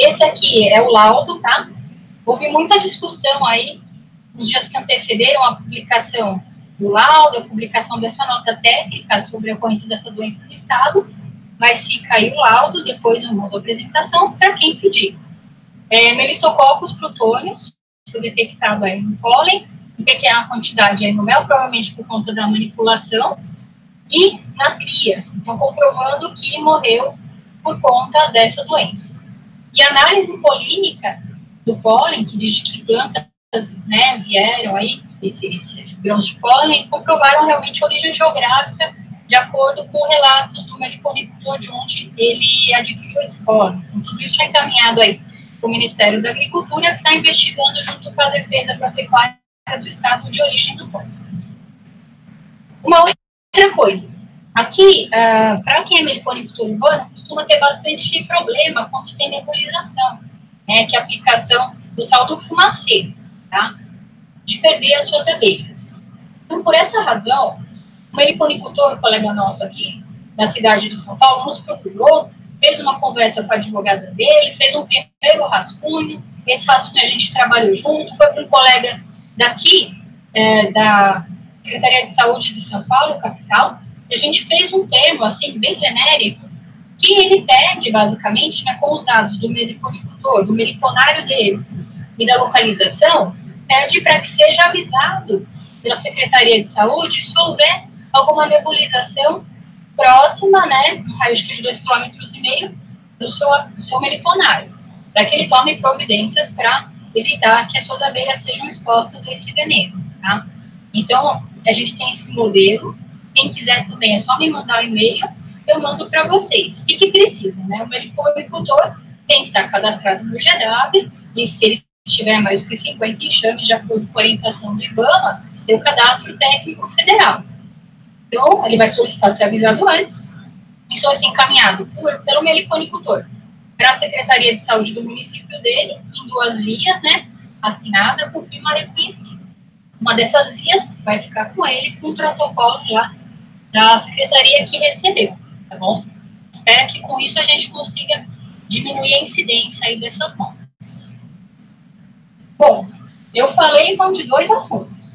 Esse aqui é o laudo, tá? Houve muita discussão aí nos dias que antecederam a publicação do laudo, a publicação dessa nota técnica sobre a ocorrência dessa doença no estado, mas fica aí o laudo, depois uma nova apresentação para quem pedir. É, Melissococcus protônios, foi detectado aí no pólen, em pequena quantidade aí no mel, provavelmente por conta da manipulação, e na cria, então comprovando que morreu por conta dessa doença. E a análise polínica do pólen, que diz que plantas né, vieram aí, esses, esses grãos de pólen, comprovaram realmente a origem geográfica de acordo com o relato do meliponicultor de onde ele adquiriu esse pólen. Então, tudo isso foi encaminhado aí para o Ministério da Agricultura, que está investigando junto com a Defesa Agropecuária do estado de origem do ponto. Uma outra coisa, aqui, uh, ah, para quem é meliponicultor urbano, costuma ter bastante problema quando tem nebulização, né, que é a aplicação do tal do fumacê, tá? De perder as suas abelhas. Então, por essa razão, um meliponicultor, um colega nosso aqui, da cidade de São Paulo, nos procurou, fez uma conversa com a advogada dele, fez um primeiro rascunho, esse rascunho a gente trabalhou junto, foi para um colega daqui, é, da Secretaria de Saúde de São Paulo, capital, a gente fez um termo, assim, bem genérico, que ele pede, basicamente, né, com os dados do meliponicultor, do meliponário dele e da localização, pede para que seja avisado pela Secretaria de Saúde se houver alguma nebulização próxima, né, no raio de 2,5 km do seu, do seu meliponário, para que ele tome providências para evitar que as suas abelhas sejam expostas a esse veneno, tá? Então, a gente tem esse modelo. Quem quiser também é só me mandar um e-mail, eu mando para vocês. O que, que precisa, né? O meliponicultor tem que estar cadastrado no GEDAB, e se ele tiver mais do que 50 enxames, acordo com orientação do IBAMA, tem o cadastro técnico federal. Então, ele vai solicitar ser avisado antes, isso vai ser encaminhado por, pelo meliponicultor para a Secretaria de Saúde do município dele, em duas vias, né? Assinada com firma reconhecida. Uma dessas vias vai ficar com ele com o protocolo lá da secretaria que recebeu, tá bom? Espero que com isso a gente consiga diminuir a incidência aí dessas mortes. Bom, eu falei então de dois assuntos.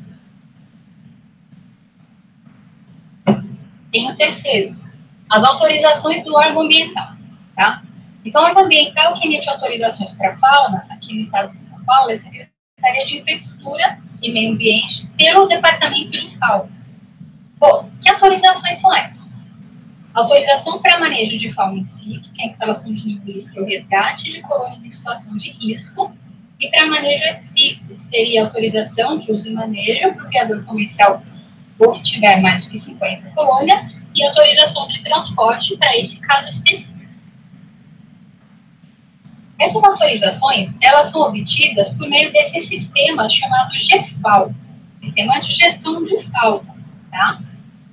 tem o terceiro, as autorizações do órgão ambiental, tá? Então, o órgão ambiental que emite autorizações para fauna, aqui no estado de São Paulo, é a Secretaria de Infraestrutura e Meio Ambiente, pelo Departamento de Fauna. Bom, que autorizações são essas? Autorização para manejo de fauna em sítio, que é a instalação de níveis que é o resgate de colônias em situação de risco, e para manejo et situ, seria autorização de uso e manejo para o criador comercial ou que tiver mais do que 50 colônias, e autorização de transporte para esse caso específico. Essas autorizações, elas são obtidas por meio desse sistema chamado GFAL, Sistema de Gestão de Fauna, tá?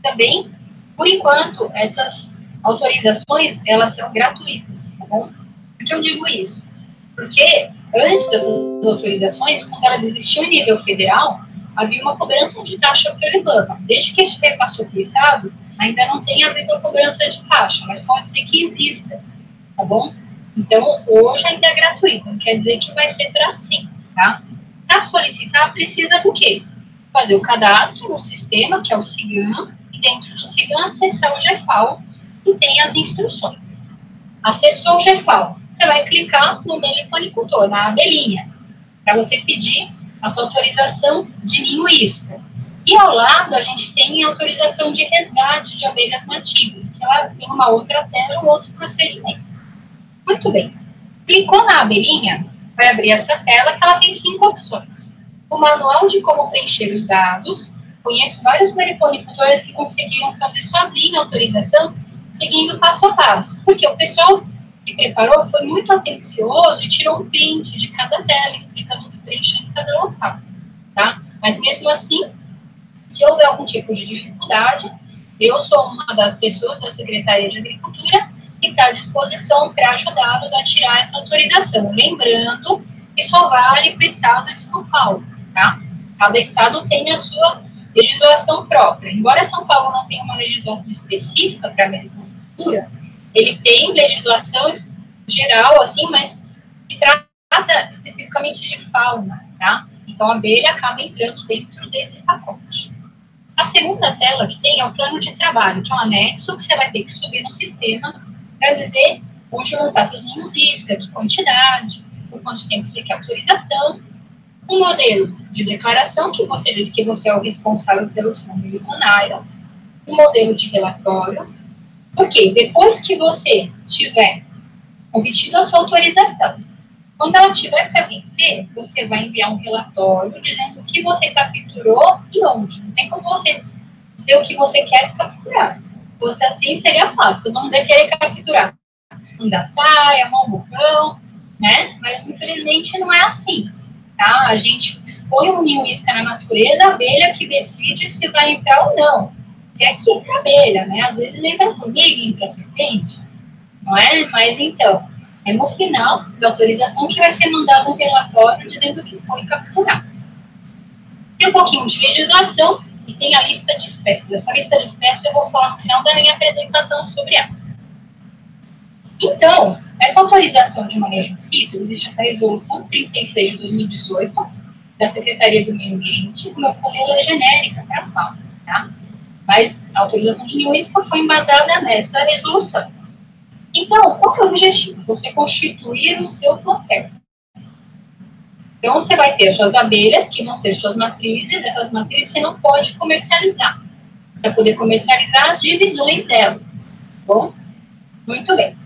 Também, por enquanto, essas autorizações, elas são gratuitas, tá bom? Por que eu digo isso? Porque antes dessas autorizações, quando elas existiam em nível federal, havia uma cobrança de taxa pelo IBAMA. Desde que isso repassou para o Estado, ainda não tem havido a cobrança de taxa, mas pode ser que exista, tá bom? Então, hoje ainda é gratuito, não quer dizer que vai ser para sempre, tá? Para solicitar, precisa do quê? Fazer o cadastro no sistema, que é o SIGAM, dentro do SIGAM acessar o GFAL, que tem as instruções. Acessou o GFAL, você vai clicar no meliponicultor, na abelhinha, para você pedir a sua autorização de ninho isca. E ao lado a gente tem a autorização de resgate de abelhas nativas, que ela tem uma outra tela, um outro procedimento. Muito bem. Clicou na abelhinha, vai abrir essa tela que ela tem cinco opções. O manual de como preencher os dados. Conheço vários meliponicultores que conseguiram fazer sozinho a autorização, seguindo passo a passo. Porque o pessoal que preparou foi muito atencioso e tirou um print de cada tela, explicando o em cada local. Tá? Mas mesmo assim, se houver algum tipo de dificuldade, eu sou uma das pessoas da Secretaria de Agricultura que está à disposição para ajudá-los a tirar essa autorização. Lembrando que só vale para o estado de São Paulo, tá? Cada estado tem a sua legislação própria. Embora São Paulo não tenha uma legislação específica para a agricultura, ele tem legislação geral, assim, mas que trata especificamente de fauna, tá? Então, a abelha acaba entrando dentro desse pacote. A segunda tela que tem é o plano de trabalho, que é um anexo que você vai ter que subir no sistema para dizer onde vão estar seus ninhos isca, que quantidade, por quanto tempo você quer autorização, um modelo de declaração, que você diz que você é o responsável pelo sangue do um modelo de relatório, porque depois que você tiver obtido a sua autorização, quando ela tiver para vencer, você vai enviar um relatório dizendo o que você capturou e onde. Não tem como você dizer o que você quer capturar. Você assim seria fácil, todo mundo querer capturar. Um da saia, mão bocão, né? Mas infelizmente não é assim. Tá? A gente dispõe um ninho isca na natureza, a abelha que decide se vai entrar ou não se é que entra abelha, né? Às vezes entra formiga, entra serpente, não é? Mas então, é no final da autorização que vai ser mandado um relatório dizendo que foi capturado. Tem um pouquinho de legislação e tem a lista de espécies. Essa lista de espécies eu vou falar no final da minha apresentação sobre ela. Então, essa autorização de manejo de sítio, existe essa resolução 36 de 2018 da Secretaria do Meio Ambiente, como eu falei, ela é genérica para a fauna, tá? Mas a autorização de isca foi embasada nessa resolução. Então, qual é o objetivo? Você constituir o seu plantel. Então, você vai ter suas abelhas, que vão ser suas matrizes, essas matrizes você não pode comercializar. Para poder comercializar as divisões dela. Tá bom? Muito bem.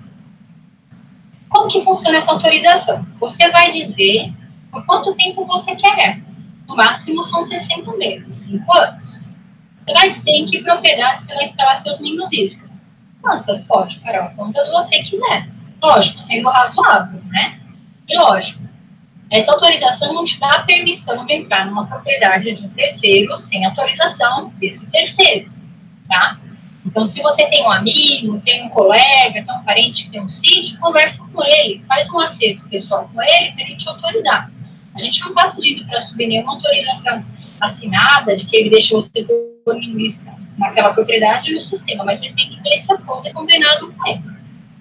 Como que funciona essa autorização? Você vai dizer por quanto tempo você quer. No máximo são 60 meses, 5 anos. Você vai dizer em que propriedade você vai instalar seus ninhos isca. Quantas pode, Carol? Quantas você quiser. Lógico, sendo razoável, né? E lógico, essa autorização não te dá a permissão de entrar numa propriedade de um terceiro sem autorização desse terceiro, tá? Então, se você tem um amigo, tem um colega, tem um parente que tem um sítio, conversa com ele, faz um acerto pessoal com ele para ele te autorizar. A gente não está pedindo para subir nenhuma autorização assinada de que ele deixou você linguista naquela propriedade no sistema, mas você tem que ter esse acordo combinado com ele.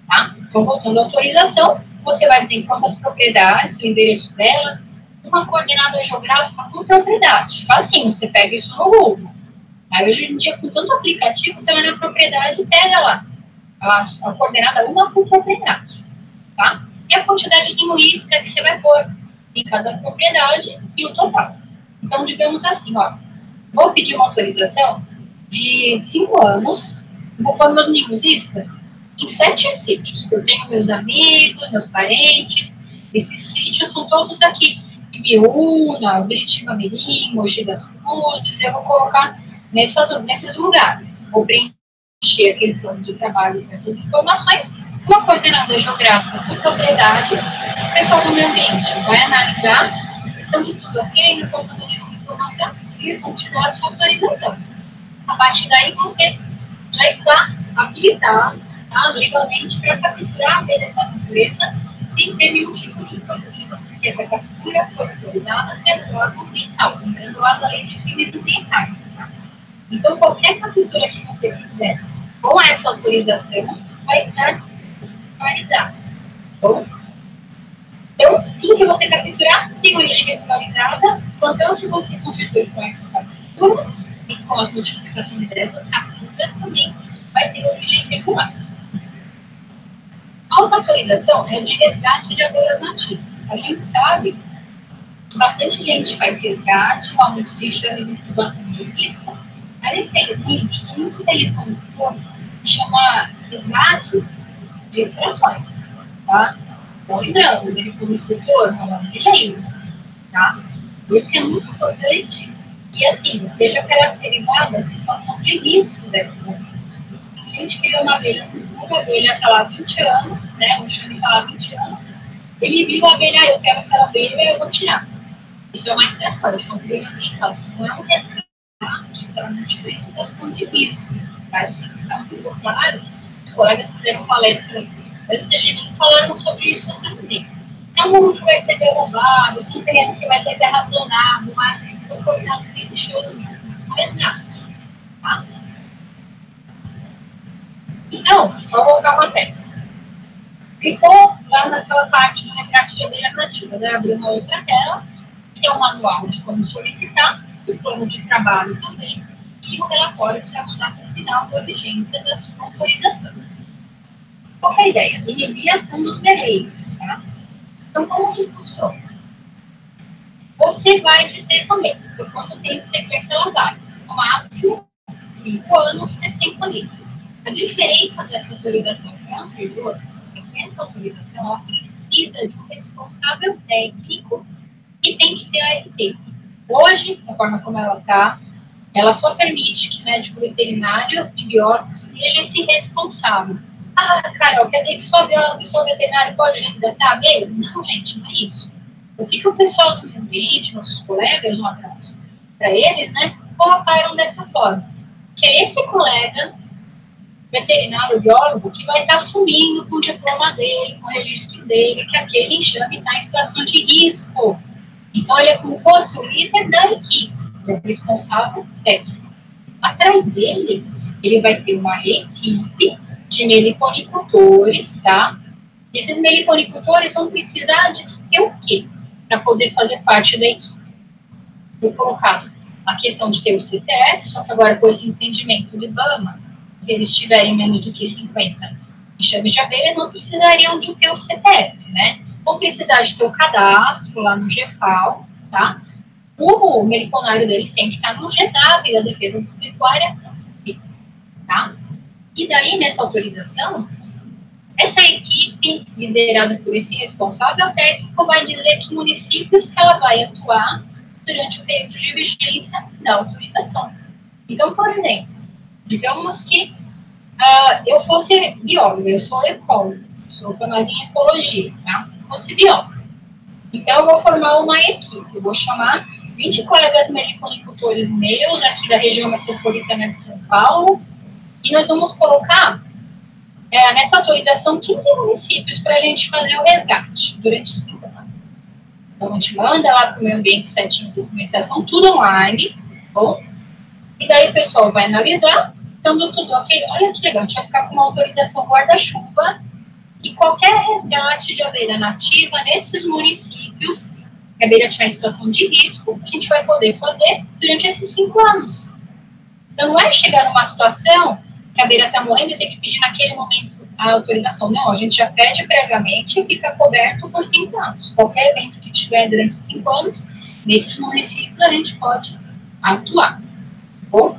Tá? Então, voltando à autorização, você vai dizer quantas propriedades, o endereço delas, uma coordenada geográfica por propriedade. Facinho, você pega isso no Google. Aí hoje em dia, com tanto aplicativo, você vai na propriedade e pega lá a, a coordenada uma por propriedade, tá? E a quantidade de muisca que você vai pôr em cada propriedade e o total. Então, digamos assim, ó, vou pedir uma autorização de cinco anos, vou pôr meus ninhos isca em sete sítios. Eu tenho meus amigos, meus parentes, esses sítios são todos aqui. Ibiúna, Britiba Mirim, Mogi das Cruzes, eu vou colocar nessas, nesses lugares. Vou preencher aquele plano de trabalho com essas informações, uma coordenada geográfica por propriedade, o pessoal do meio ambiente vai analisar, estando tudo ok, não faltando nenhuma informação, eles vão te dar a sua autorização. A partir daí, você já está habilitado tá, legalmente para capturar a abelha da natureza sem ter nenhum tipo de problema, porque essa captura foi autorizada pelo órgão ambiental, lembrando a lei de crimes ambientais. Tá? Então, qualquer captura que você fizer com essa autorização vai estar regularizado. Bom? Então, tudo que você capturar tem origem regularizada, plantão que você constitui com essa captura e com as multiplicações dessas capturas também vai ter origem regular. A outra autorização é de resgate de abelhas nativas. A gente sabe que bastante gente faz resgate, realmente de enxames em situação de risco, mas infelizmente tem muito telefone que chama resgates de extrações, tá? Então, lembrando, o agricultor não é um milheiro, tá? Por isso que é muito importante que, assim, seja caracterizada a situação de risco dessas abelhas. Tem gente vê uma abelha, uma abelha está lá 20 anos, né? Um chame está lá 20 anos, ele viu a abelha, eu quero aquela abelha, eu vou tirar. Isso é uma extração, isso é um problema ambiental, isso não é um resgate, uma situação de risco. Isso tem que ficar muito claro colegas fizeram palestras antes de mim falaram sobre isso também. É um mundo que vai ser derrubado, é um terreno que vai ser terraplanado, que foi cortado bem show, mais nada. Tá? Então, só voltar uma técnica. Ficou lá naquela parte do resgate de abelhas nativas, né? Abriu uma outra tela, tem um manual de como solicitar, o plano de trabalho também, e o relatório que vai mandar no final da urgência da sua autorização. Qual é a ideia? Inibir a dos berreiros, tá? Então, como que funciona? Você vai dizer também por quanto tempo você quer que ela vai. No máximo, 5 anos, 60 litros. A diferença dessa autorização para a anterior é que essa autorização ela precisa de um responsável técnico e tem que ter ART. Hoje, da forma como ela está, ela só permite que médico veterinário e biólogo seja esse responsável. Ah, Carol, quer dizer que só biólogo e só veterinário pode resgatar abelha? Não, gente, não é isso. O que, que o pessoal do meio ambiente, nossos colegas, um abraço para eles, né, colocaram dessa forma? Que é esse colega veterinário, biólogo, que vai estar assumindo com o diploma dele, com o registro dele, que aquele enxame está em situação de risco. É como fosse o líder da equipe o responsável técnico. Atrás dele, ele vai ter uma equipe de meliponicultores, tá? Esses meliponicultores vão precisar de ter o quê? Para poder fazer parte da equipe. Foi colocado a questão de ter o CTF, só que agora com esse entendimento do IBAMA, se eles tiverem menos do que 50 enxames de abelhas, não precisariam de ter o CTF, né? Vão precisar de ter o cadastro lá no GFAL, tá? o mericonário deles tem que estar no GDAP da defesa pecuária tá? E daí, nessa autorização, essa equipe, liderada por esse responsável técnico, vai dizer que municípios que ela vai atuar durante o período de vigência da autorização. Então, por exemplo, digamos que uh, eu fosse biólogo, eu sou ecólogo, sou formada em ecologia, tá? Biólogo. Então, eu vou formar uma equipe, eu vou chamar 20 colegas meliponicultores meus, aqui da região metropolitana de São Paulo, e nós vamos colocar é, nessa autorização 15 municípios para a gente fazer o resgate durante cinco anos. Então, a gente manda lá para o meio ambiente certinho documentação, tudo online, bom? E daí o pessoal vai analisar, dando tudo ok. Olha que legal, a gente vai ficar com uma autorização guarda-chuva e qualquer resgate de abelha nativa nesses municípios que a abelha estiver em situação de risco, a gente vai poder fazer durante esses cinco anos. Então, não é chegar numa situação que a abelha está morrendo e tem que pedir naquele momento a autorização. Não, a gente já pede previamente e fica coberto por cinco anos. Qualquer evento que tiver durante cinco anos, nesses municípios a gente pode atuar. Tá bom?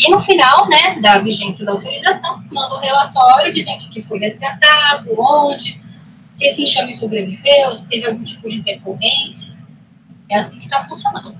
E no final, né, da vigência da autorização, manda um relatório dizendo que foi resgatado, onde, se esse enxame sobreviveu, se teve algum tipo de intercorrência. É assim que está funcionando.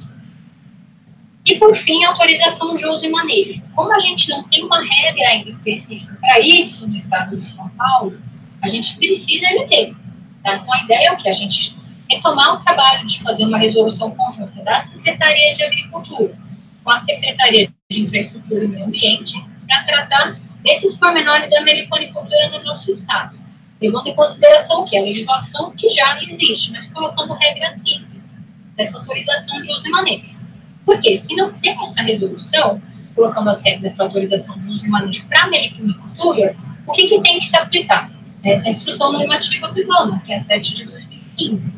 E, por fim, autorização de uso e manejo. Como a gente não tem uma regra ainda específica para isso no estado de São Paulo, a gente precisa de ter. Tá? Então, a ideia é o que? A gente retomar o trabalho de fazer uma resolução conjunta da Secretaria de Agricultura com a Secretaria de Infraestrutura e Meio Ambiente para tratar desses pormenores da meliponicultura no nosso estado, levando em consideração que a legislação que já existe, mas colocando regras simples dessa autorização de uso e manejo. Porque se não tem essa resolução, colocando as regras para autorização de uso e manejo para a meliponicultura, o que, que tem que se aplicar? Essa instrução normativa do IBAMA, que é a 7 de 2015.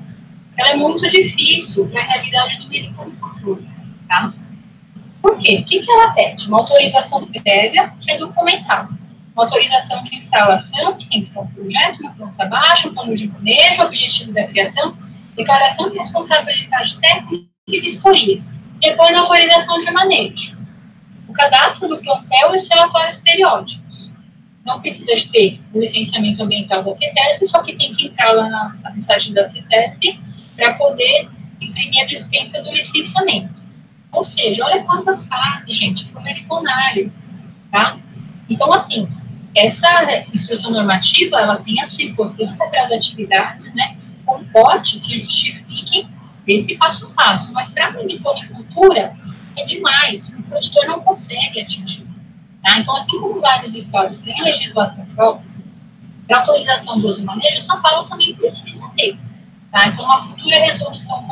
Ela é muito difícil para a realidade do meliponicultura, tá? Por quê? O que, que ela pede? Uma autorização prévia, que é documental. Uma autorização de instalação, que tem que ter um projeto, uma planta baixa, um plano de manejo, objetivo da criação, declaração de responsabilidade técnica e vistoria. Depois, autorização de manejo. O cadastro do plantel e os relatórios periódicos. Não precisa de ter o licenciamento ambiental da CETESB, só que tem que entrar lá no site da CETESB para poder imprimir a dispensa do licenciamento. Ou seja, olha quantas fases, gente, para o meriponário, tá? Então, assim, essa instrução normativa, ela tem sua importância para as atividades, né, porte que justifique esse passo a passo, mas para a meliponicultura é demais, o produtor não consegue atingir. Tá? Então, assim como vários estados têm legislação própria, para autorização de uso e manejo, São Paulo também precisa ter. Tá? Então, uma futura resolução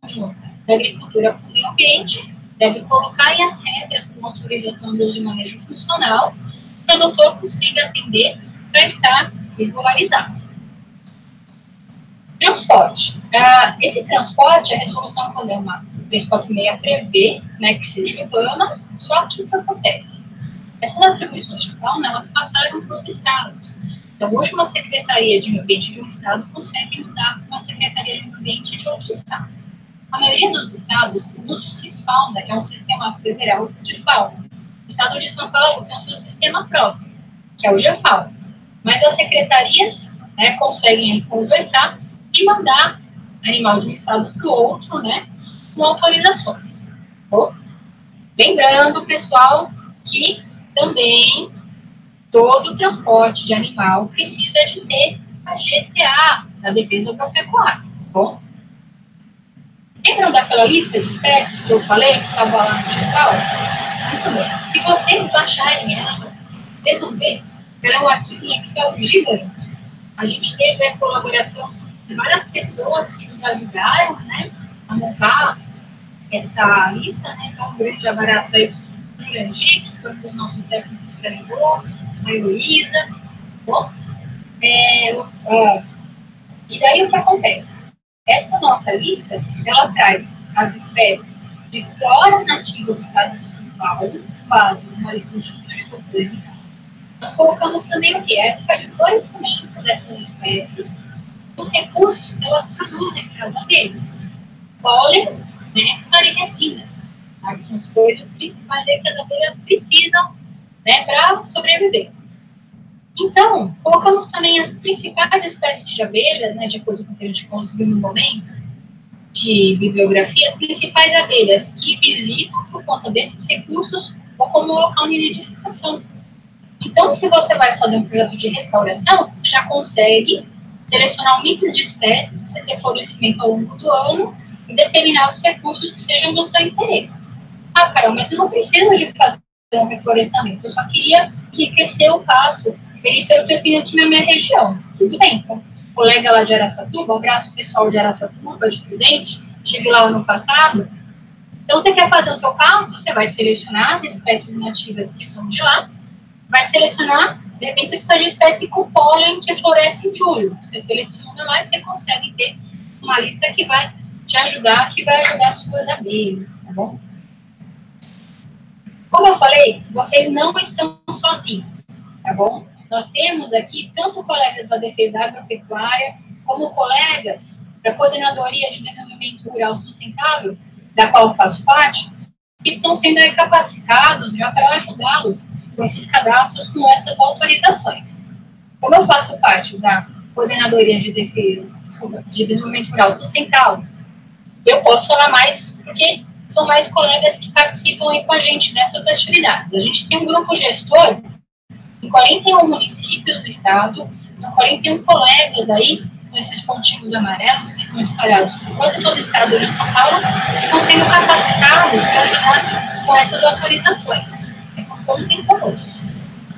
conjunta da agricultura com o meio ambiente deve colocar aí as regras uma autorização de uso e manejo funcional o produtor consiga atender para estar regularizado. Transporte. Uh, esse transporte, a resolução quando é uma 346 prevê né, que seja urbana, só que o que acontece? Essas atribuições de fauna, elas passaram para os estados. Então, hoje, uma secretaria de meio ambiente de um estado consegue mudar para uma secretaria de meio ambiente de outro estado. A maioria dos estados usa o CISFAUNA, que é um sistema federal de fauna. O estado de São Paulo tem o seu sistema próprio, que é o GFAL. Mas as secretarias né, conseguem conversar e mandar animal de um estado para o outro, né, com autorizações. Bom, lembrando, pessoal, que também todo transporte de animal precisa de ter a GTA, a Defesa Agropecuária, bom? Lembram daquela lista de espécies que eu falei, que estava lá no digital? Muito bem. Se vocês baixarem ela, vocês vão ver ela é um arquivo em Excel gigante. A gente teve a colaboração de várias pessoas que nos ajudaram né, a montar essa lista. Né? Então, um grande abraço aí para o Jurandir, que foi um dos nossos técnicos que ajudou, a Heloísa. Bom, é, e daí o que acontece? Essa nossa lista, ela traz as espécies de flora nativa do estado de São Paulo, base numa lista do Instituto de Botânica. Nós colocamos também o que? A época de florescimento dessas espécies, os recursos que elas produzem para as abelhas. Pólen, néctar e resina. Tá? São as coisas principais que as abelhas precisam né, para sobreviver. Então, colocamos também as principais espécies de abelhas, né, de acordo com o que a gente conseguiu no momento de bibliografia, as principais abelhas que visitam por conta desses recursos ou como local de nidificação. Então, se você vai fazer um projeto de restauração, você já consegue selecionar um mix de espécies, você ter florescimento ao longo do ano e determinar os recursos que sejam do seu interesse. Ah, Carol, mas eu não preciso de fazer um reflorestamento, eu só queria enriquecer o pasto perífero que eu tenho aqui na minha região. Tudo bem, então, colega lá de Araçatuba, um abraço pessoal de Araçatuba, de Prudente, estive lá ano passado. Então, você quer fazer o seu pasto, você vai selecionar as espécies nativas que são de lá, vai selecionar, de repente, você precisa de espécie com pólen que floresce em julho. Você seleciona lá e você consegue ter uma lista que vai te ajudar, que vai ajudar as suas abelhas, tá bom? Como eu falei, vocês não estão sozinhos, tá bom? Nós temos aqui tanto colegas da Defesa Agropecuária, como colegas da Coordenadoria de Desenvolvimento Rural Sustentável, da qual faço parte, que estão sendo capacitados já para ajudá-los com esses cadastros, com essas autorizações. Como eu faço parte da Coordenadoria de Defesa, desculpa, de Desenvolvimento Rural Sustentável, eu posso falar mais porque são mais colegas que participam aí com a gente nessas atividades. A gente tem um grupo gestor em 41 municípios do estado, são 41 colegas aí, são esses pontinhos amarelos que estão espalhados por quase todo o estado de São Paulo, estão sendo capacitados para ajudar com essas autorizações. Contem conosco.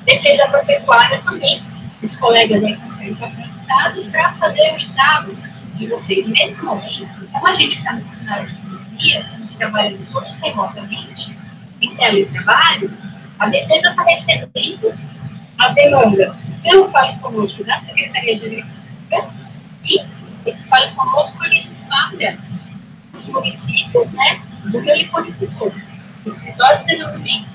Defesa agropecuária também, os colegas aí estão sendo capacitados para fazer o estado de vocês. Nesse momento, como a gente está nesse cenário de pandemia, estamos trabalhando todos remotamente, em teletrabalho, a defesa está recebendo as demandas pelo Fale Conosco da Secretaria de Agricultura e esse Fale Conosco ele dispara os municípios né, do meliponicultor, o Escritório de Desenvolvimento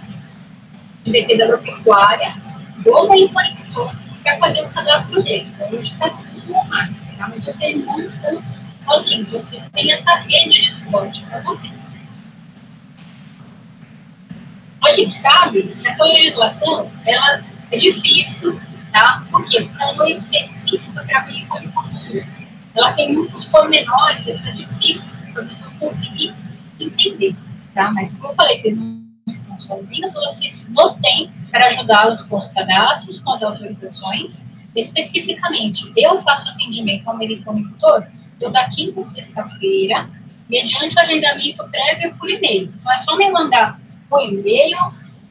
de Defesa Agropecuária do meliponicultor para fazer o cadastro dele. Então, a gente está tudo mar, tá? mas vocês não estão sozinhos, vocês têm essa rede de suporte para vocês. A gente sabe que essa legislação ela é difícil, tá? Por quê? Porque ela não é específica para a agricultura. Ela tem muitos pormenores, é difícil para eu conseguir entender, tá? Mas, como eu falei, vocês não estão sozinhos, vocês nos têm para ajudá-los com os cadastros, com as autorizações. Especificamente, eu faço atendimento ao meliponicultor toda quinta e sexta-feira, mediante o agendamento prévio por e-mail. Então, é só me mandar o e-mail,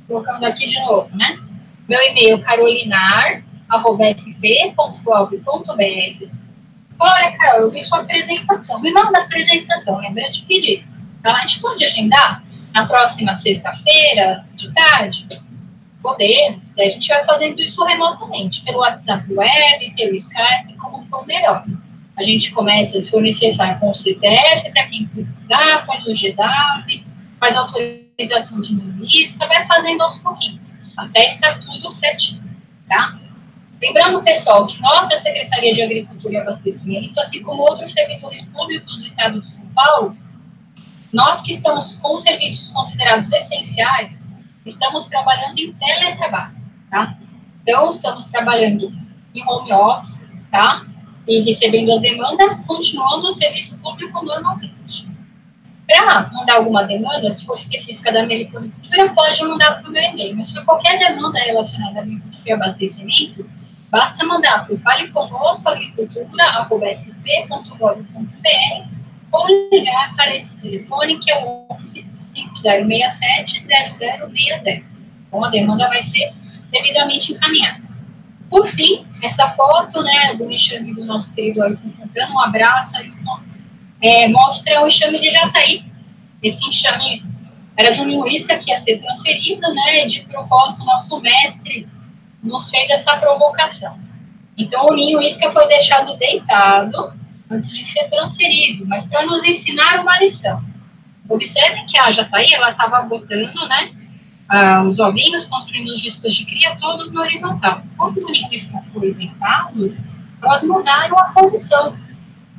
colocando aqui de novo, né? Meu e-mail carolinar.sp.gov.br. Olha, Carol, eu vi sua apresentação. Me manda a apresentação, lembra de pedir. Então, a gente pode agendar na próxima sexta-feira, de tarde? Podemos. Daí a gente vai fazendo isso remotamente, pelo WhatsApp web, pelo Skype, como for melhor. A gente começa, se for necessário, com o CTF, para quem precisar, faz o GW, faz autorização de lista, vai fazendo aos pouquinhos, até estar tudo certinho, tá? Lembrando, pessoal, que nós da Secretaria de Agricultura e Abastecimento, assim como outros servidores públicos do Estado de São Paulo, nós que estamos com serviços considerados essenciais, estamos trabalhando em teletrabalho, tá? Então, estamos trabalhando em home office, tá? e recebendo as demandas, continuando o serviço público normalmente. Para mandar alguma demanda, se for específica da meliponicultura, pode mandar para o meu e-mail. Mas para qualquer demanda relacionada à agricultura e abastecimento, basta mandar para o Fale Conosco agricultura.sp.gov.br ou ligar para esse telefone que é o 11 5067 0060. Então, a demanda vai ser devidamente encaminhada. Por fim, essa foto né, do enxame do nosso querido Ailton Fontana, um abraço, Ailton, é, mostra o enxame de Jataí. Esse enxame era de um linguista que ia ser transferido, né, de propósito, nosso mestre nos fez essa provocação. Então, o ninho foi deixado deitado antes de ser transferido, mas para nos ensinar uma lição. Observe que a Jataí, ela estava botando, né, ah, os ovinhos, construindo os discos de cria todos no horizontal. Quando o ninho foi inventado, nós mudaram a posição.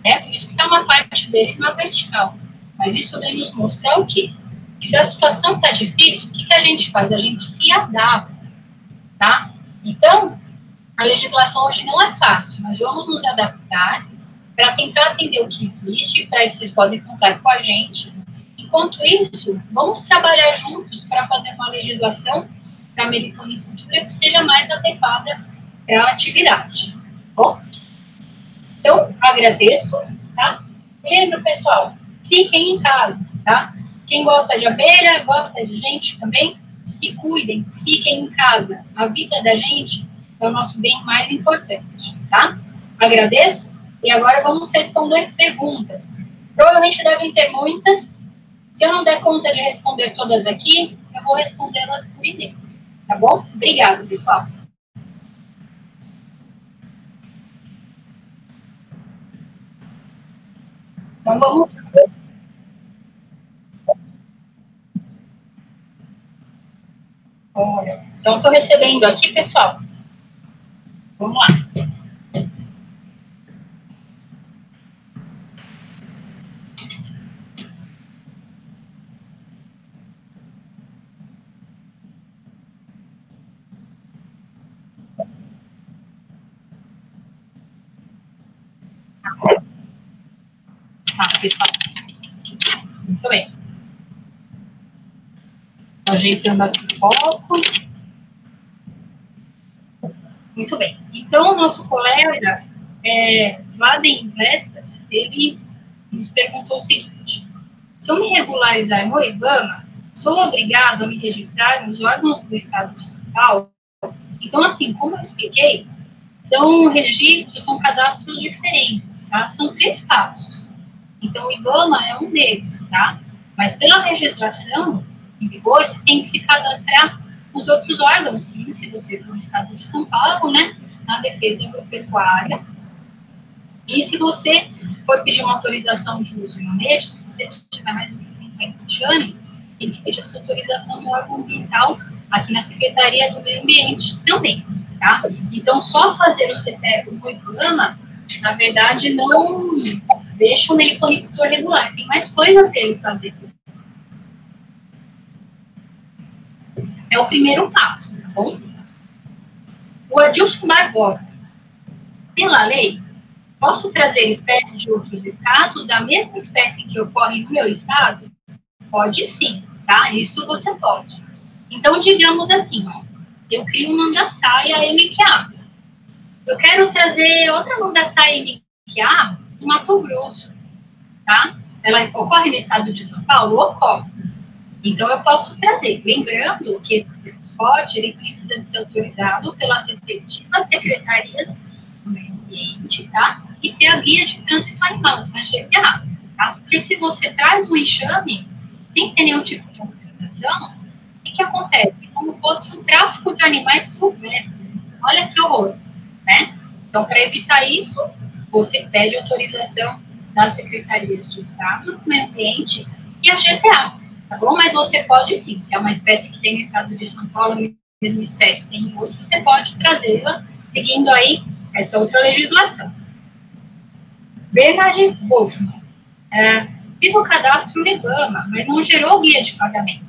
Né? Por isso que está uma parte deles na vertical. Mas isso vem nos mostrar o quê? Que se a situação está difícil, o que, que a gente faz? A gente se adapta. Tá? Então, a legislação hoje não é fácil, mas vamos nos adaptar para tentar atender o que existe. Para isso, vocês podem contar com a gente Enquanto isso, vamos trabalhar juntos para fazer uma legislação para a meliponicultura que seja mais adequada para a atividade. Bom? Então, agradeço, tá? Lembra, pessoal, fiquem em casa, tá? Quem gosta de abelha, gosta de gente também, se cuidem, fiquem em casa. A vida da gente é o nosso bem mais importante, tá? Agradeço e agora vamos responder perguntas. Provavelmente devem ter muitas, se eu não der conta de responder todas aqui, eu vou respondê-las por e-mail. Tá bom? Obrigada, pessoal. Então vamos. Olha, então estou recebendo aqui, pessoal. Vamos lá. Tá, pessoal. Muito bem. Ajeitando aqui o foco. Muito bem. Então, o nosso colega, é, Vladen Vestas, ele nos perguntou o seguinte: se eu me regularizar no IBAMA, sou obrigado a me registrar nos órgãos do Estado de Paulo? Então, assim, como eu expliquei, são registros, são cadastros diferentes, tá? São três passos. Então, o IBAMA é um deles, tá? Mas pela legislação em vigor, você tem que se cadastrar os outros órgãos, sim, se você for no estado de São Paulo, né, na defesa agropecuária. E se você for pedir uma autorização de uso e manejo, se você tiver mais de 50 anos, tem que pedir essa autorização no órgão ambiental aqui na Secretaria do Meio Ambiente também, tá? Então, só fazer o CPF no programa, na verdade, não deixa o meliponicultor regular. Tem mais coisa para ele fazer É o primeiro passo, tá bom? O Adilson Barbosa. Pela lei, posso trazer espécies de outros estados da mesma espécie que ocorre no meu estado? Pode sim, tá? Isso você pode. Então, digamos assim, ó, eu crio um mandaçaia MQA. Eu quero trazer outra mandaçaia MQA do Mato Grosso, tá? Ela ocorre no estado de São Paulo? Ocorre. Então, eu posso trazer. Lembrando que esse transporte ele precisa de ser autorizado pelas respectivas secretarias do meio ambiente, tá? E ter a guia de trânsito animal, a GTA, tá? Porque se você traz um enxame sem ter nenhum tipo de autorização, o que, acontece? Como fosse um tráfico de animais silvestres. Olha que horror, né? Então, para evitar isso, você pede autorização das secretarias de Estado do Meio Ambiente e a GTA, tá bom? Mas você pode sim, se é uma espécie que tem no estado de São Paulo, a mesma espécie que tem em outro, você pode trazê-la seguindo aí essa outra legislação. Bernard Wolfman. É, fiz o cadastro no IBAMA, mas não gerou guia de pagamento.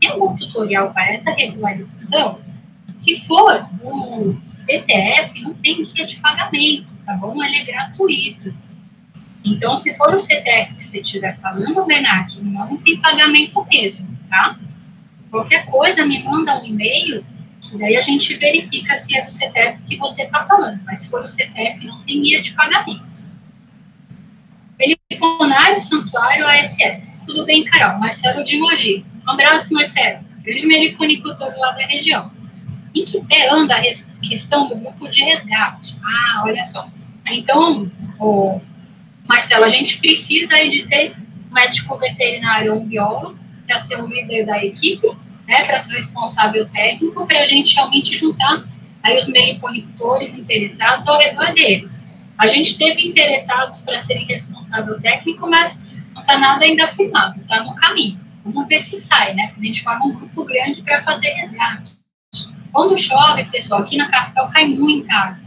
Tem algum tutorial para essa regularização? Se for o CTF, não tem guia de pagamento, tá bom? Ele é gratuito. Então, se for o CTF que você estiver falando, Bernardo, não tem pagamento mesmo, tá? Qualquer coisa, me manda um e-mail, que daí a gente verifica se é do CTF que você está falando. Mas se for o CTF, não tem guia de pagamento. Peliconário Santuário ASF. Tudo bem, Carol? Marcelo de Mogi. Um abraço, Marcelo. Grande meliponicultor lá da região. Em que pé anda a questão do grupo de resgate? Ah, olha só. Então, Marcelo, a gente precisa de ter um médico veterinário ou um biólogo para ser o líder da equipe, né, para ser o responsável técnico, para a gente realmente juntar aí os meliponicultores interessados ao redor dele. A gente teve interessados para serem responsável técnico, mas não está nada ainda firmado, está no caminho. Vamos ver se sai, né? A gente forma um grupo grande para fazer resgate. Quando chove, pessoal, aqui na capital cai muita água.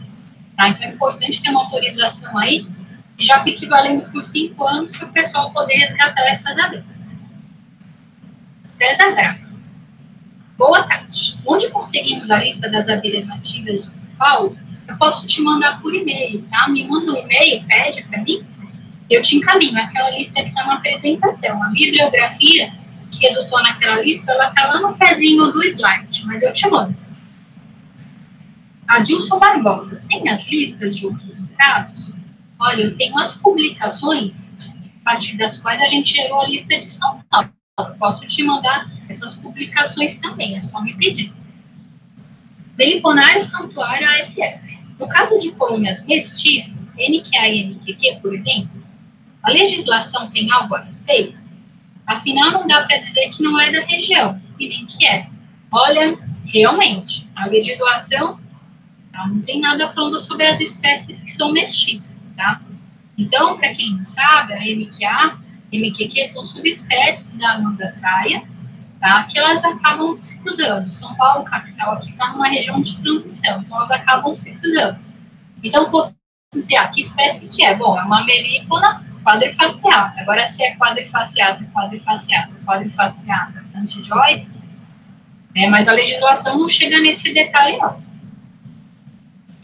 Tá? Então é importante ter uma autorização aí já fique valendo por cinco anos para o pessoal poder resgatar essas abelhas. César Braga. Boa tarde. Onde conseguimos a lista das abelhas nativas de São Paulo? Eu posso te mandar por e-mail, tá? Me manda um e-mail, pede para mim, eu te encaminho. Aquela lista que está na apresentação. A bibliografia que resultou naquela lista, ela está lá no pezinho do slide, mas eu te mando. Adilson Barbosa, tem as listas de outros estados? Olha, eu tenho as publicações a partir das quais a gente gerou a lista de São Paulo. Posso te mandar essas publicações também, é só me pedir. Beliponário Santuário ASF. No caso de colônias mestiças, NQA e NQQ, por exemplo, a legislação tem algo a respeito? Afinal, não dá para dizer que não é da região, e nem que é. Olha, realmente, a legislação não tem nada falando sobre as espécies que são mestiças tá? Então, para quem não sabe, a MQA, MQQ são subespécies da saia tá? que elas acabam se cruzando. São Paulo, capital, aqui está numa região de transição, então elas acabam se cruzando. Então, posso dizer, ah, que espécie que é? Bom, é uma melípona quadrifaciata. Agora, se é quadrifaciata, quadrifaciata, quadrifaciata, antidioides, né, mas a legislação não chega nesse detalhe, não.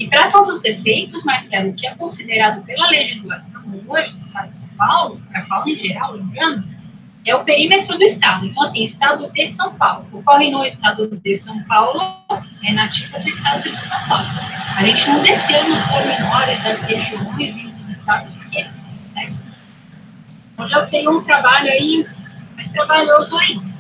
E para todos os efeitos, Marcelo, que é considerado pela legislação hoje no Estado de São Paulo, para a fauna em geral, lembrando, é o perímetro do Estado. Então, assim, Estado de São Paulo. Ocorre no Estado de São Paulo, é nativa do Estado de São Paulo. A gente não desceu nos pormenores das regiões dentro do Estado, porque né, então já seria um trabalho aí mais trabalhoso ainda.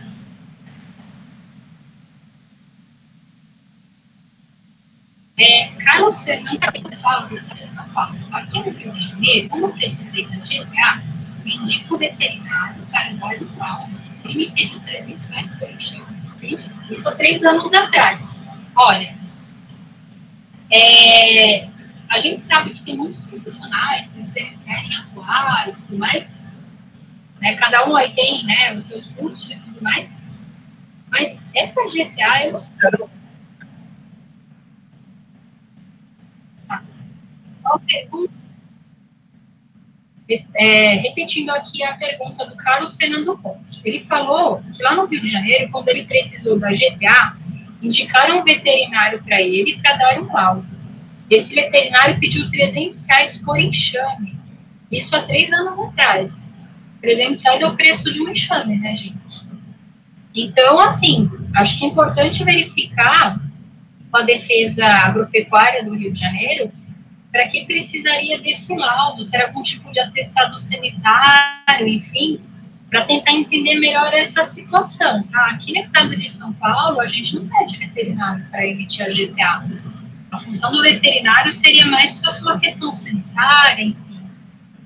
É, Carlos Fernando Paulo, do Estado de São Paulo. Aqui no Rio de Janeiro, como precisei da GTA, me indico o veterinário para dar o pau. Ele me pediu 300 reais por Gente, isso há três anos atrás. Olha, é, a gente sabe que tem muitos profissionais que eles querem atuar e tudo mais. Né, cada um aí tem né, os seus cursos e tudo mais. Mas essa GTA, eu não é, repetindo aqui a pergunta do Carlos Fernando Ponte. Ele falou que lá no Rio de Janeiro, quando ele precisou da GPA, indicaram um veterinário para ele para dar um laudo. Esse veterinário pediu 300 reais por enxame. Isso há três anos atrás. 300 reais é o preço de um enxame, né, gente? Então, assim, acho que é importante verificar com a defesa agropecuária do Rio de Janeiro para que precisaria desse laudo? Será algum tipo de atestado sanitário, enfim, para tentar entender melhor essa situação, tá? Aqui no estado de São Paulo, a gente não pede veterinário para emitir a GTA. A função do veterinário seria mais se fosse uma questão sanitária, enfim,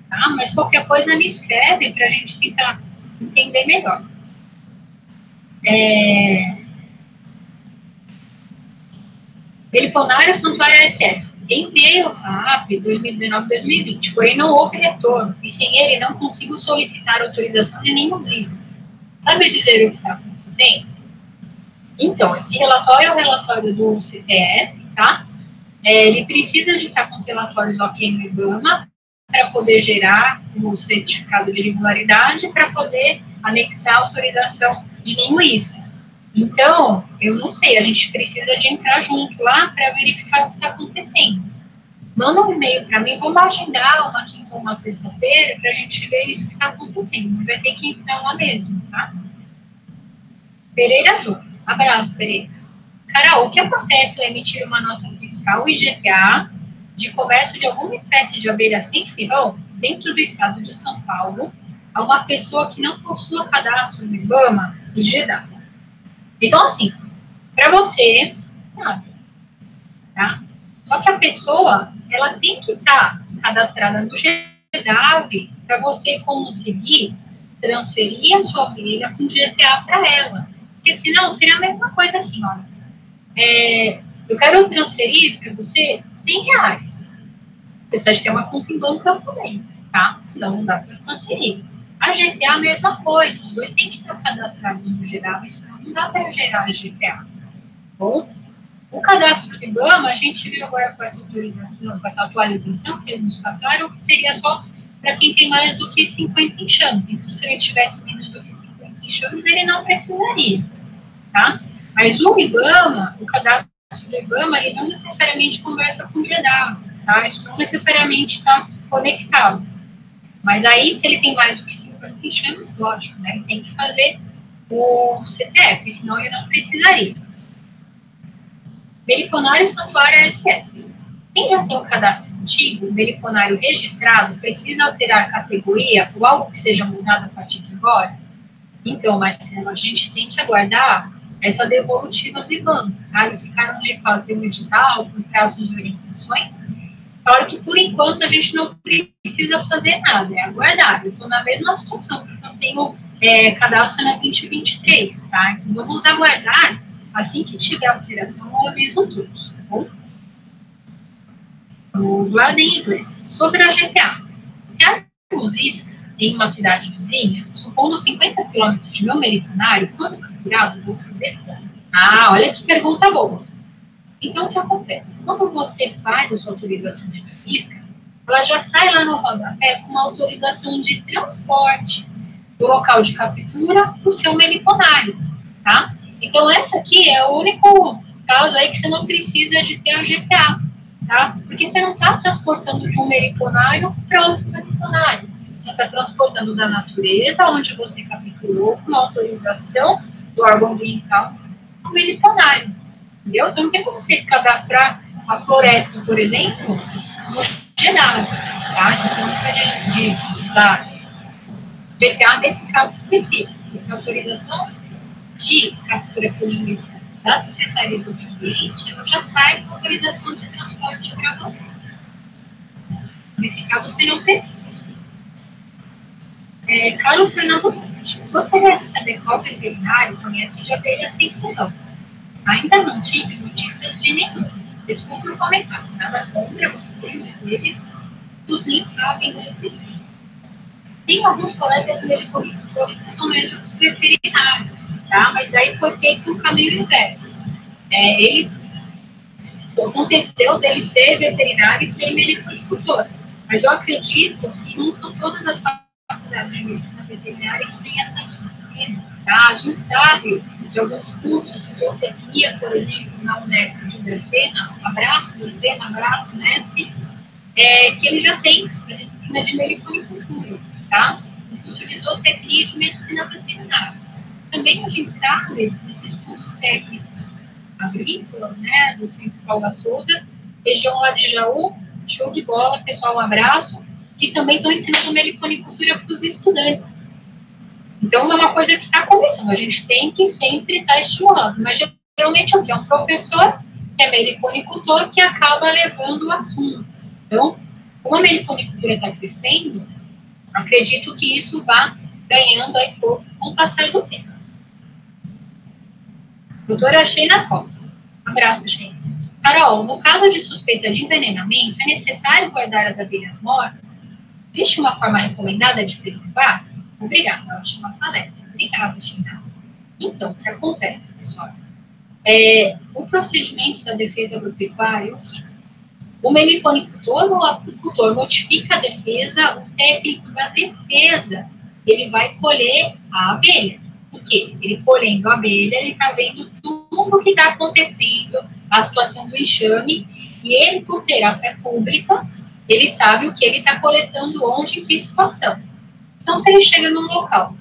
tá? Mas qualquer coisa me escreve para a gente tentar entender melhor. É... Beliponário Santuário SF enviei o RAP 2019-2020, porém não houve retorno, e sem ele não consigo solicitar autorização de nenhum visto. Sabe dizer o que está acontecendo? Então, esse relatório é o relatório do CTF, tá? É, ele precisa de estar com os relatórios OK no IBAMA para poder gerar o certificado de regularidade para poder anexar a autorização de nenhum isca. Então, eu não sei, a gente precisa de entrar junto lá para verificar o que está acontecendo. Manda um e-mail para mim, vamos agendar uma quinta ou uma sexta-feira para a gente ver isso que está acontecendo. Vai ter que entrar lá mesmo, tá? Pereira Júnior. Abraço, Pereira. Carol, o que acontece ao emitir uma nota fiscal IGPA de comércio de alguma espécie de abelha sem ferrão dentro do estado de São Paulo a uma pessoa que não possua cadastro no IBAMA e GEDA? Então, assim, para você, nada. Tá? Só que a pessoa, ela tem que estar tá cadastrada no GDAV para você conseguir transferir a sua família com GTA para ela. Porque senão seria a mesma coisa assim, ó. É, eu quero transferir para você 100 reais. Você precisa ter uma conta em banco também, tá? Senão não dá para transferir. A GTA é a mesma coisa, os dois têm que estar cadastrados no geral, senão dá gerar a GTA. Bom, o cadastro de BAMA, a gente viu agora com essa autorização, com essa atualização que eles nos passaram, que seria só para quem tem mais do que 50 enxames. Então, se ele tivesse menos do que 50 enxames, ele não precisaria, tá? Mas o IBAMA, o cadastro do IBAMA, ele não necessariamente conversa com o GEDA, tá? Isso não necessariamente está conectado. Mas aí, se ele tem mais do que 50 enxames, lógico, né? Ele tem que fazer o CTF, senão ele não precisaria. Meliponário Santuário SF. Quem já tem um cadastro antigo, meliponário registrado, precisa alterar a categoria ou algo que seja mudado a partir de agora? Então, Marcelo, a gente tem que aguardar essa devolutiva do IBAN, tá? Eles ficaram de fazer o edital por casos de orientações, Claro que, por enquanto, a gente não precisa fazer nada, é aguardar. Eu estou na mesma situação, porque eu tenho é, cadastro na 2023, tá? Então, vamos aguardar. Assim que tiver alteração, eu aviso todos, tá bom? O Eduardo em inglês. Sobre a GTA. Se há iscas em uma cidade vizinha, supondo 50 quilômetros de meu meridianário, quando capturado? Vou fazer. Ah, olha que pergunta boa. Então, o que acontece? Quando você faz a sua autorização de isca, ela já sai lá no rodapé com uma autorização de transporte do local de captura para o seu meliponário, tá? Então, essa aqui é o único caso aí que você não precisa de ter a GTA, tá? Porque você não está transportando de um meliponário para outro meliponário. Você está transportando da natureza, onde você capturou, com autorização do órgão ambiental, para o meliponário. Entendeu? Então, não tem como você cadastrar a floresta, por exemplo, no GEDAR, tá? Então, você não precisa de, da GTA nesse caso específico, a autorização de captura economista da Secretaria do Meio Ambiente, ela já sai com autorização de transporte para você. Nesse caso, você não precisa. É, Carlos Fernando gostaria de saber qual veterinário conhece de abelha sem pulgão. Ainda não tive notícias de nenhum. Desculpe o comentário, nada contra você, mas eles, os nem sabem da existência. Tem alguns colegas agricultores que são médicos veterinários, tá? Mas daí foi feito o caminho inverso. É, ele aconteceu dele ser veterinário e ser agricultor. Mas eu acredito que não são todas as faculdades de medicina veterinária que têm essa disciplina. Tá? A gente sabe de alguns cursos de zootecnia, por exemplo, na Unesp de Dracena, abraço Dracena, abraço Unesp, é, que ele já tem a disciplina de meliponicultura, tá? O curso de zootecnia e de medicina veterinária. Também a gente sabe que esses cursos técnicos agrícolas, né, do Centro Paulo da Souza, região lá de Jaú, show de bola, pessoal, um abraço, que também estão ensinando meliponicultura para os estudantes. Então, é uma coisa que está começando. A gente tem que sempre estar tá estimulando. Mas, geralmente, é um professor que é meliponicultor que acaba levando o assunto. Então, como a meliponicultura está crescendo, acredito que isso vá ganhando aí com o passar do tempo. Doutora Sheina Copa. Abraço, Sheina. Carol, no caso de suspeita de envenenamento, é necessário guardar as abelhas mortas? Existe uma forma recomendada de preservar? Obrigada, ótima palestra. Obrigada, Sheina. Então, o que acontece, pessoal? É, o procedimento da defesa agropecuária é o quê? O meliponicultor ou apicultor notifica a defesa, o técnico da defesa, ele vai colher a abelha. Por quê? Ele colhendo a abelha, ele está vendo tudo o que está acontecendo, a situação do enxame, e ele, por ter a fé pública, ele sabe o que ele está coletando onde, em que situação. Então, se ele chega num local,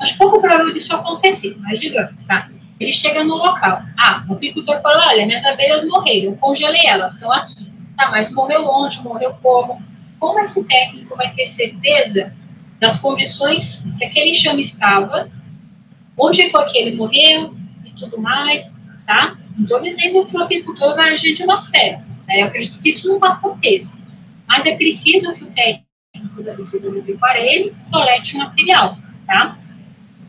acho pouco provável disso acontecer, mas digamos, tá? Ele chega no local. Ah, o apicultor fala: olha, minhas abelhas morreram, congelei elas, estão aqui. Tá, mas morreu onde? Morreu como? Como esse técnico vai ter certeza das condições que aquele enxame estava, onde foi que ele morreu e tudo mais, tá? Não estou dizendo que o apicultor vai agir de má fé, né? Eu acredito que isso não aconteça. Mas é preciso que o técnico da defesa do ele colete o material, tá?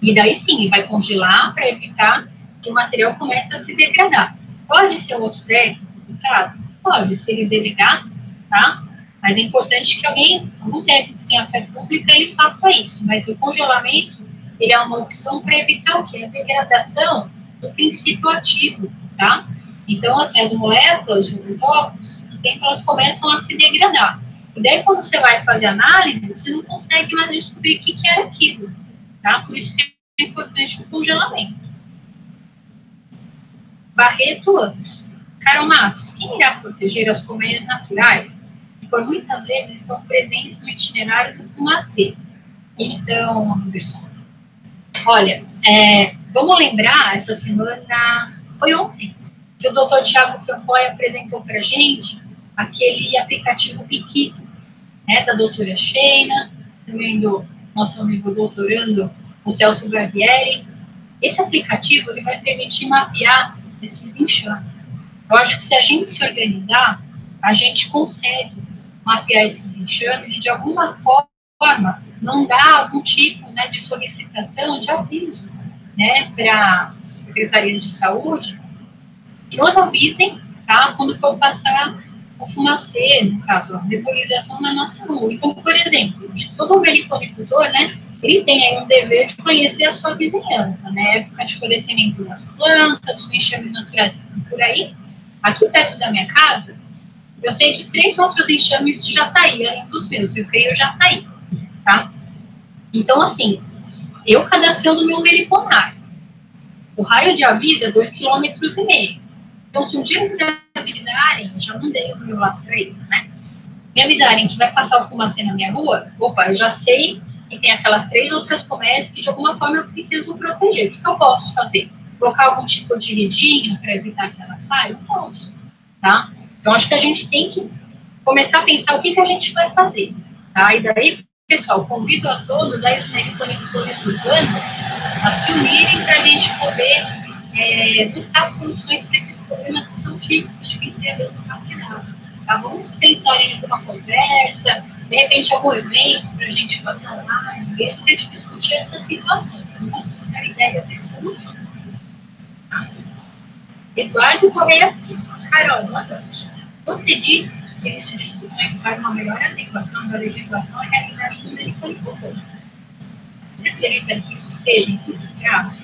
E daí sim, vai congelar para evitar que o material comece a se degradar. Pode ser outro técnico, claro, pode, se ele delegar, tá? Mas é importante que alguém, algum técnico que tenha fé pública, ele faça isso. Mas o congelamento, ele é uma opção para evitar o quê? A degradação do princípio ativo, tá? Então, assim, as moléculas de agrotóxicos, com o tempo, elas começam a se degradar. E daí, quando você vai fazer análise, você não consegue mais descobrir o que, que era aquilo. Tá? Por isso que é importante o congelamento. Barreto Anderson. Carol Matos, quem irá proteger as colmeias naturais que por muitas vezes estão presentes no itinerário do fumacê? Então, Anderson, olha, é, vamos lembrar, essa semana, foi ontem, que o doutor Tiago Francoy apresentou para a gente aquele aplicativo Piquito, né, da doutora Sheina, também do nosso amigo doutorando, o Celso Barbieri. Esse aplicativo ele vai permitir mapear esses enxames. Eu acho que se a gente se organizar, a gente consegue mapear esses enxames e, de alguma forma, não dar algum tipo né, de solicitação, de aviso né, para as secretarias de saúde, que nos avisem tá, quando for passar o fumacê, no caso, a nebulização na nossa rua. Então, por exemplo, todo o meliponicultor, né, ele tem aí um dever de conhecer a sua vizinhança, né? Época de florescimento das plantas, os enxames naturais que estão por aí. Aqui perto da minha casa, eu sei de três outros enxames de Jataí, além dos meus, eu creio Jataí, tá? Então, assim, eu cadastrando o meu meliponar, o raio de aviso é dois quilômetros e meio. Então, se um dia me avisarem, já mandei o meu lá para eles, né? Me avisarem que vai passar o fumacê na minha rua, opa, eu já sei que tem aquelas três outras comércios que de alguma forma eu preciso proteger. O que, eu posso fazer? Colocar algum tipo de redinho para evitar que ela saia? Eu posso, tá? Então, acho que a gente tem que começar a pensar o que, que a gente vai fazer, tá? E daí, pessoal, convido a todos, aí os conectores urbanos, a se unirem para a gente poder é, buscar soluções para esses problemas que são típicos de quem tem a capacidade. Tá? Vamos pensar em alguma conversa, de repente algum evento para a gente fazer online, para a gente discutir essas situações, vamos buscar ideias e soluções. Eduardo Correia, Carol, boa noite. Você disse que existem discussões para uma melhor adequação da legislação à realidade do agricultor. Você acredita que isso seja em curto prazo?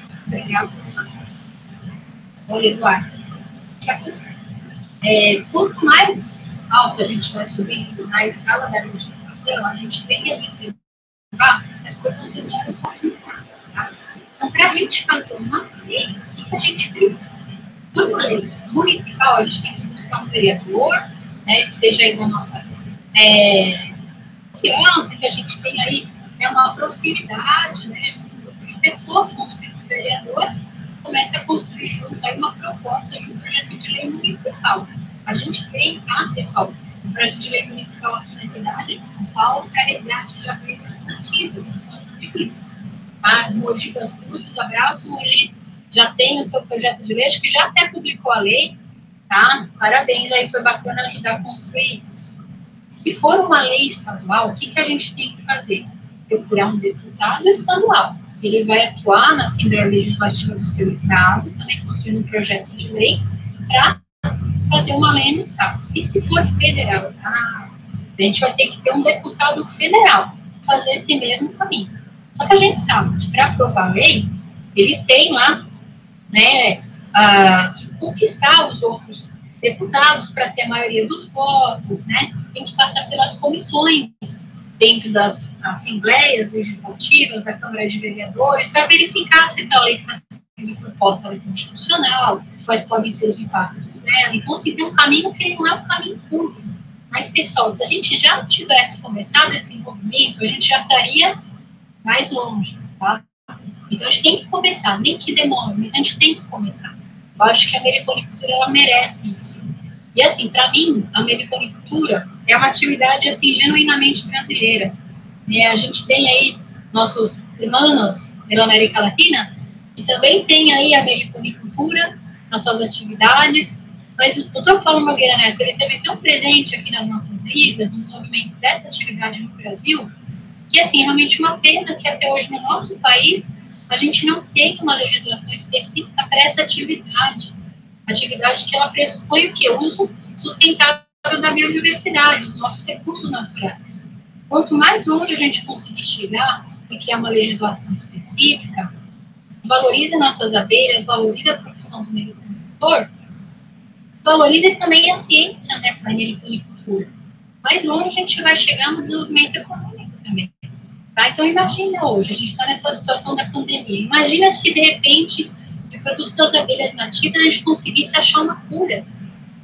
Olha, Eduardo, o que acontece? É, quanto mais alto a gente vai subindo na escala da legislação, a gente tem a observar que as coisas demoram um pouquinho mais. Tá? Então, para a gente fazer uma lei, o que, que a gente precisa? Uma lei municipal, a gente tem que buscar um vereador, né, que seja aí da nossa é, criança, que a gente tem aí né, uma proximidade, né, com de pessoas, como esse vereador, comece a construir junto aí uma proposta de um projeto de lei municipal. A gente tem, tá, pessoal, um projeto de lei municipal aqui na cidade de São Paulo para resgate de aplicações nativas, isso nós isso. Tá? Mogi das Cruzes, abraço, Mogi, já tem o seu projeto de lei, acho que já até publicou a lei, tá? Parabéns, aí foi bacana ajudar a construir isso. Se for uma lei estadual, o que, que a gente tem que fazer? Procurar um deputado estadual, que ele vai atuar na Assembleia Legislativa do seu estado, também construindo um projeto de lei, para fazer uma lei no estado. E se for federal, ah, a gente vai ter que ter um deputado federal fazer esse mesmo caminho. Só que a gente sabe que para aprovar a lei, eles têm lá, né, conquistar os outros deputados para ter a maioria dos votos, né, tem que passar pelas comissões dentro das assembleias legislativas, da Câmara de Vereadores, para verificar se a lei está sendo proposta constitucional, quais podem ser os impactos dela. Então, se tem um caminho que não é um caminho público. Mas, pessoal, se a gente já tivesse começado esse movimento, a gente já estaria mais longe, tá? Então, a gente tem que começar, nem que demore, mas a gente tem que começar. Eu acho que a meliponicultura, ela merece isso. E, assim, para mim, a meliponicultura é uma atividade, assim, genuinamente brasileira. E a gente tem aí nossos irmãos pela América Latina, e também tem aí a meliponicultura nas suas atividades. Mas o doutor Paulo Nogueira Neto, ele teve tão presente aqui nas nossas vidas, no desenvolvimento dessa atividade no Brasil, que, assim, é realmente uma pena que até hoje no nosso país a gente não tem uma legislação específica para essa atividade. Atividade que ela pressupõe o quê? O uso sustentável da biodiversidade, os nossos recursos naturais. Quanto mais longe a gente conseguir chegar e criar uma legislação específica, valorize nossas abelhas, valorize a produção do meio agricultor, valorize também a ciência né, para a agricultura. Mais longe a gente vai chegar no desenvolvimento econômico também. Tá? Então, imagina hoje, a gente está nessa situação da pandemia. Imagina se, de repente, de produtos das abelhas nativas, a gente conseguisse achar uma cura.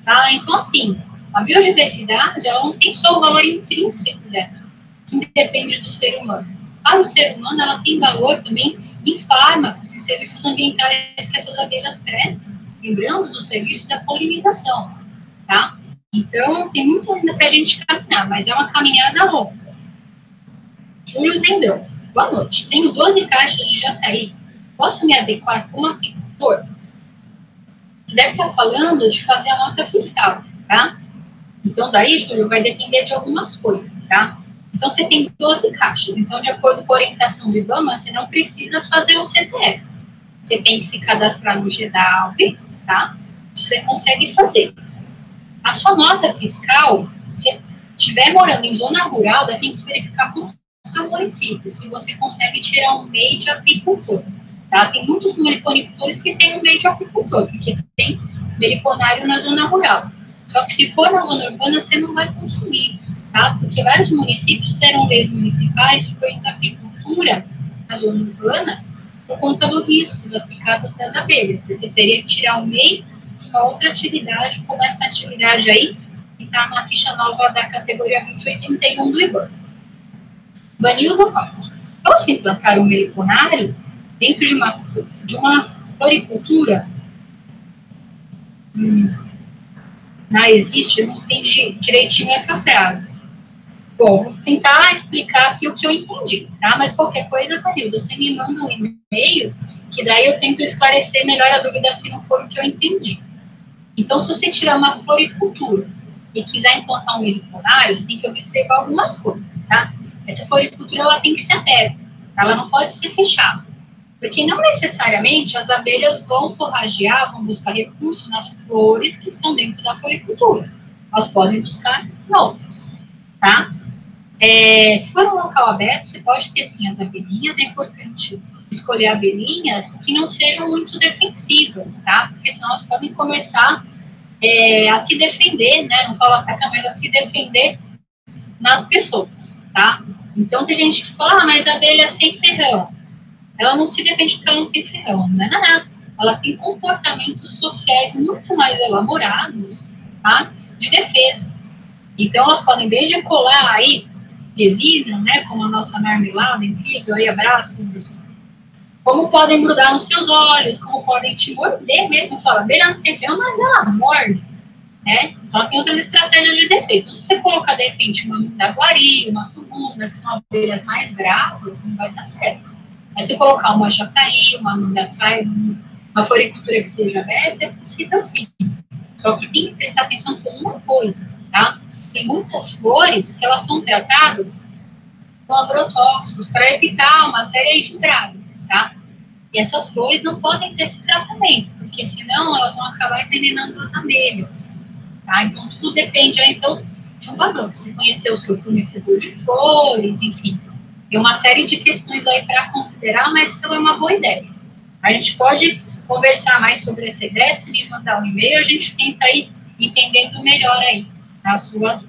Tá? Então, assim, a biodiversidade, ela não tem só o valor intrínseco dela, que depende do ser humano. Para o ser humano, ela tem valor também em fármacos e serviços ambientais que essas abelhas prestam lembrando do serviço da polinização, tá? Então, tem muito ainda para a gente caminhar, mas é uma caminhada longa. Júlio Zendão, boa noite. Tenho 12 caixas de jataí. Posso me adequar como apicultor? Você deve estar falando de fazer a nota fiscal, tá? Então, daí, Júlio, vai depender de algumas coisas, tá? Então, você tem 12 caixas. Então, de acordo com a orientação do IBAMA, você não precisa fazer o CTF. Você tem que se cadastrar no GEDALB, tá? Você consegue fazer. A sua nota fiscal, se estiver morando em zona rural, tem que verificar com o seu município, se você consegue tirar um MEI de apicultor. Tá? Tem muitos meliponicultores que têm um MEI de apicultor, porque tem meliponário na zona rural. Só que se for na zona urbana, você não vai conseguir, tá? Porque vários municípios fizeram leis municipais de apicultura na zona urbana por conta do risco das picadas das abelhas. Você teria que tirar o MEI de uma outra atividade, como essa atividade aí, que está na ficha nova da categoria 2081 do IBAN. Vanildo Costa. Posso implantar um meliponário dentro de uma, de uma floricultura? Hum, não existe, não entendi direitinho essa frase. Bom, vou tentar explicar aqui o que eu entendi, tá? Mas qualquer coisa, Vanildo, você me manda um e-mail, que daí eu tento esclarecer melhor a dúvida se não for o que eu entendi. Então, se você tiver uma floricultura e quiser implantar um meliponário, você tem que observar algumas coisas, tá? Essa floricultura, ela tem que ser aberta, ela não pode ser fechada. Porque não necessariamente as abelhas vão forragear, vão buscar recurso nas flores que estão dentro da floricultura. Elas podem buscar em outros, tá? É, se for um local aberto, você pode ter, sim, as abelhinhas. É importante escolher abelhinhas que não sejam muito defensivas, tá? Porque senão elas podem começar é, a se defender, né? Não falo atacar, mas a se defender nas pessoas, tá? Então tem gente que fala, ah, mas a abelha é sem ferrão. Ela não se defende porque ela não tem ferrão, não é nada. Ela tem comportamentos sociais muito mais elaborados, tá? De defesa. Então elas podem desde colar aí resina, né? Como a nossa marmelada incrível, aí abraço, como podem grudar nos seus olhos, como podem te morder mesmo. Fala, não tem ferrão, mas ela morde né? Então, tem outras estratégias de defesa. Então, se você colocar, de repente, uma mundaguari, uma tubuna, que são abelhas mais bravas, não vai dar certo. Mas se colocar uma jataí, uma mundaçai, uma floricultura que seja aberta, é possível sim. Só que tem que prestar atenção com uma coisa, tá? Tem muitas flores que elas são tratadas com agrotóxicos para evitar uma série de pragas, tá? E essas flores não podem ter esse tratamento, porque senão elas vão acabar envenenando as abelhas. Tá? Então, tudo depende aí, então, de um valor. Você conhecer o seu fornecedor de flores, enfim. Tem uma série de questões aí para considerar, mas isso é uma boa ideia. A gente pode conversar mais sobre essa ideia, se me mandar um e-mail, a gente tenta ir entendendo melhor aí a sua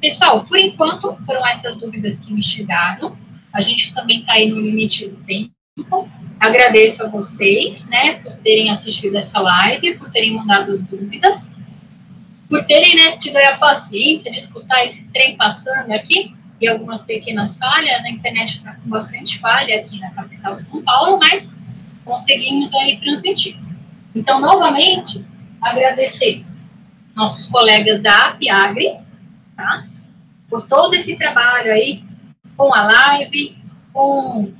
Pessoal, por enquanto, foram essas dúvidas que me chegaram. A gente também está aí no limite do tempo. Agradeço a vocês, né, por terem assistido essa live, por terem mandado as dúvidas por terem né, tido a paciência de escutar esse trem passando aqui e algumas pequenas falhas. A internet está com bastante falha aqui na capital São Paulo, mas conseguimos aí transmitir. Então, novamente, agradecer nossos colegas da Apiagre, tá? Por todo esse trabalho aí com a live, com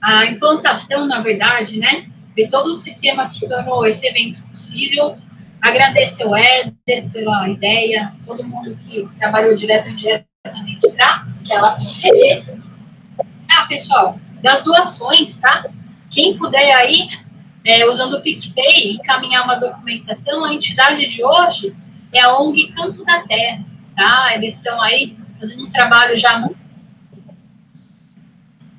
a implantação, na verdade, né? De todo o sistema que tornou esse evento possível Agradecer o Éder pela ideia, todo mundo que trabalhou direto e indiretamente para que ela acontecesse. Ah, pessoal, das doações, tá? Quem puder aí, é, usando o PicPay, encaminhar uma documentação, a entidade de hoje é a ONG Canto da Terra, tá? Eles estão aí fazendo um trabalho já muito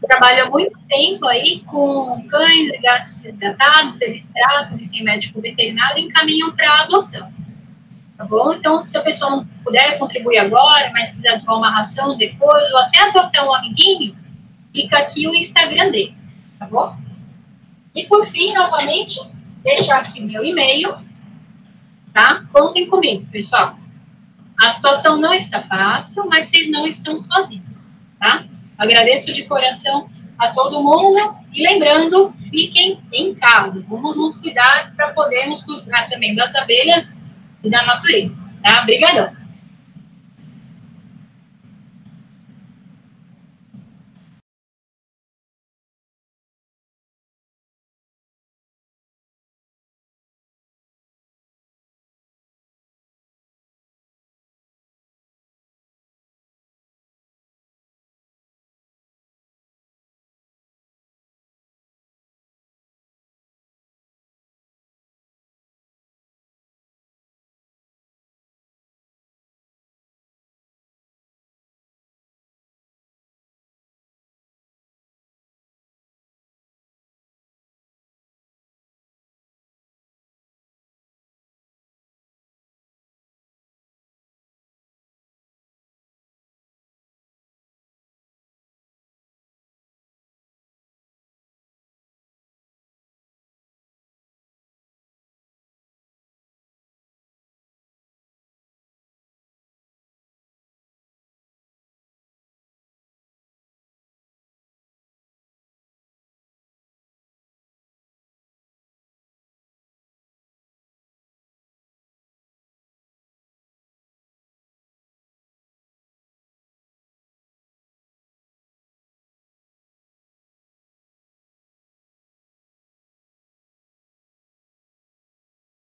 trabalha muito tempo aí com cães e gatos resgatados, eles tratam, eles têm médico veterinário e encaminham para adoção. Tá bom? Então, se a pessoa não puder contribuir agora, mas quiser doar uma ração depois, ou até adotar um amiguinho, fica aqui o Instagram dele, tá bom? E por fim, novamente, deixar aqui meu e-mail, tá? Contem comigo, pessoal. A situação não está fácil, mas vocês não estão sozinhos, tá? Agradeço de coração a todo mundo e lembrando, fiquem em casa. Vamos nos cuidar para podermos cuidar também das abelhas e da natureza. Tá? Obrigadão.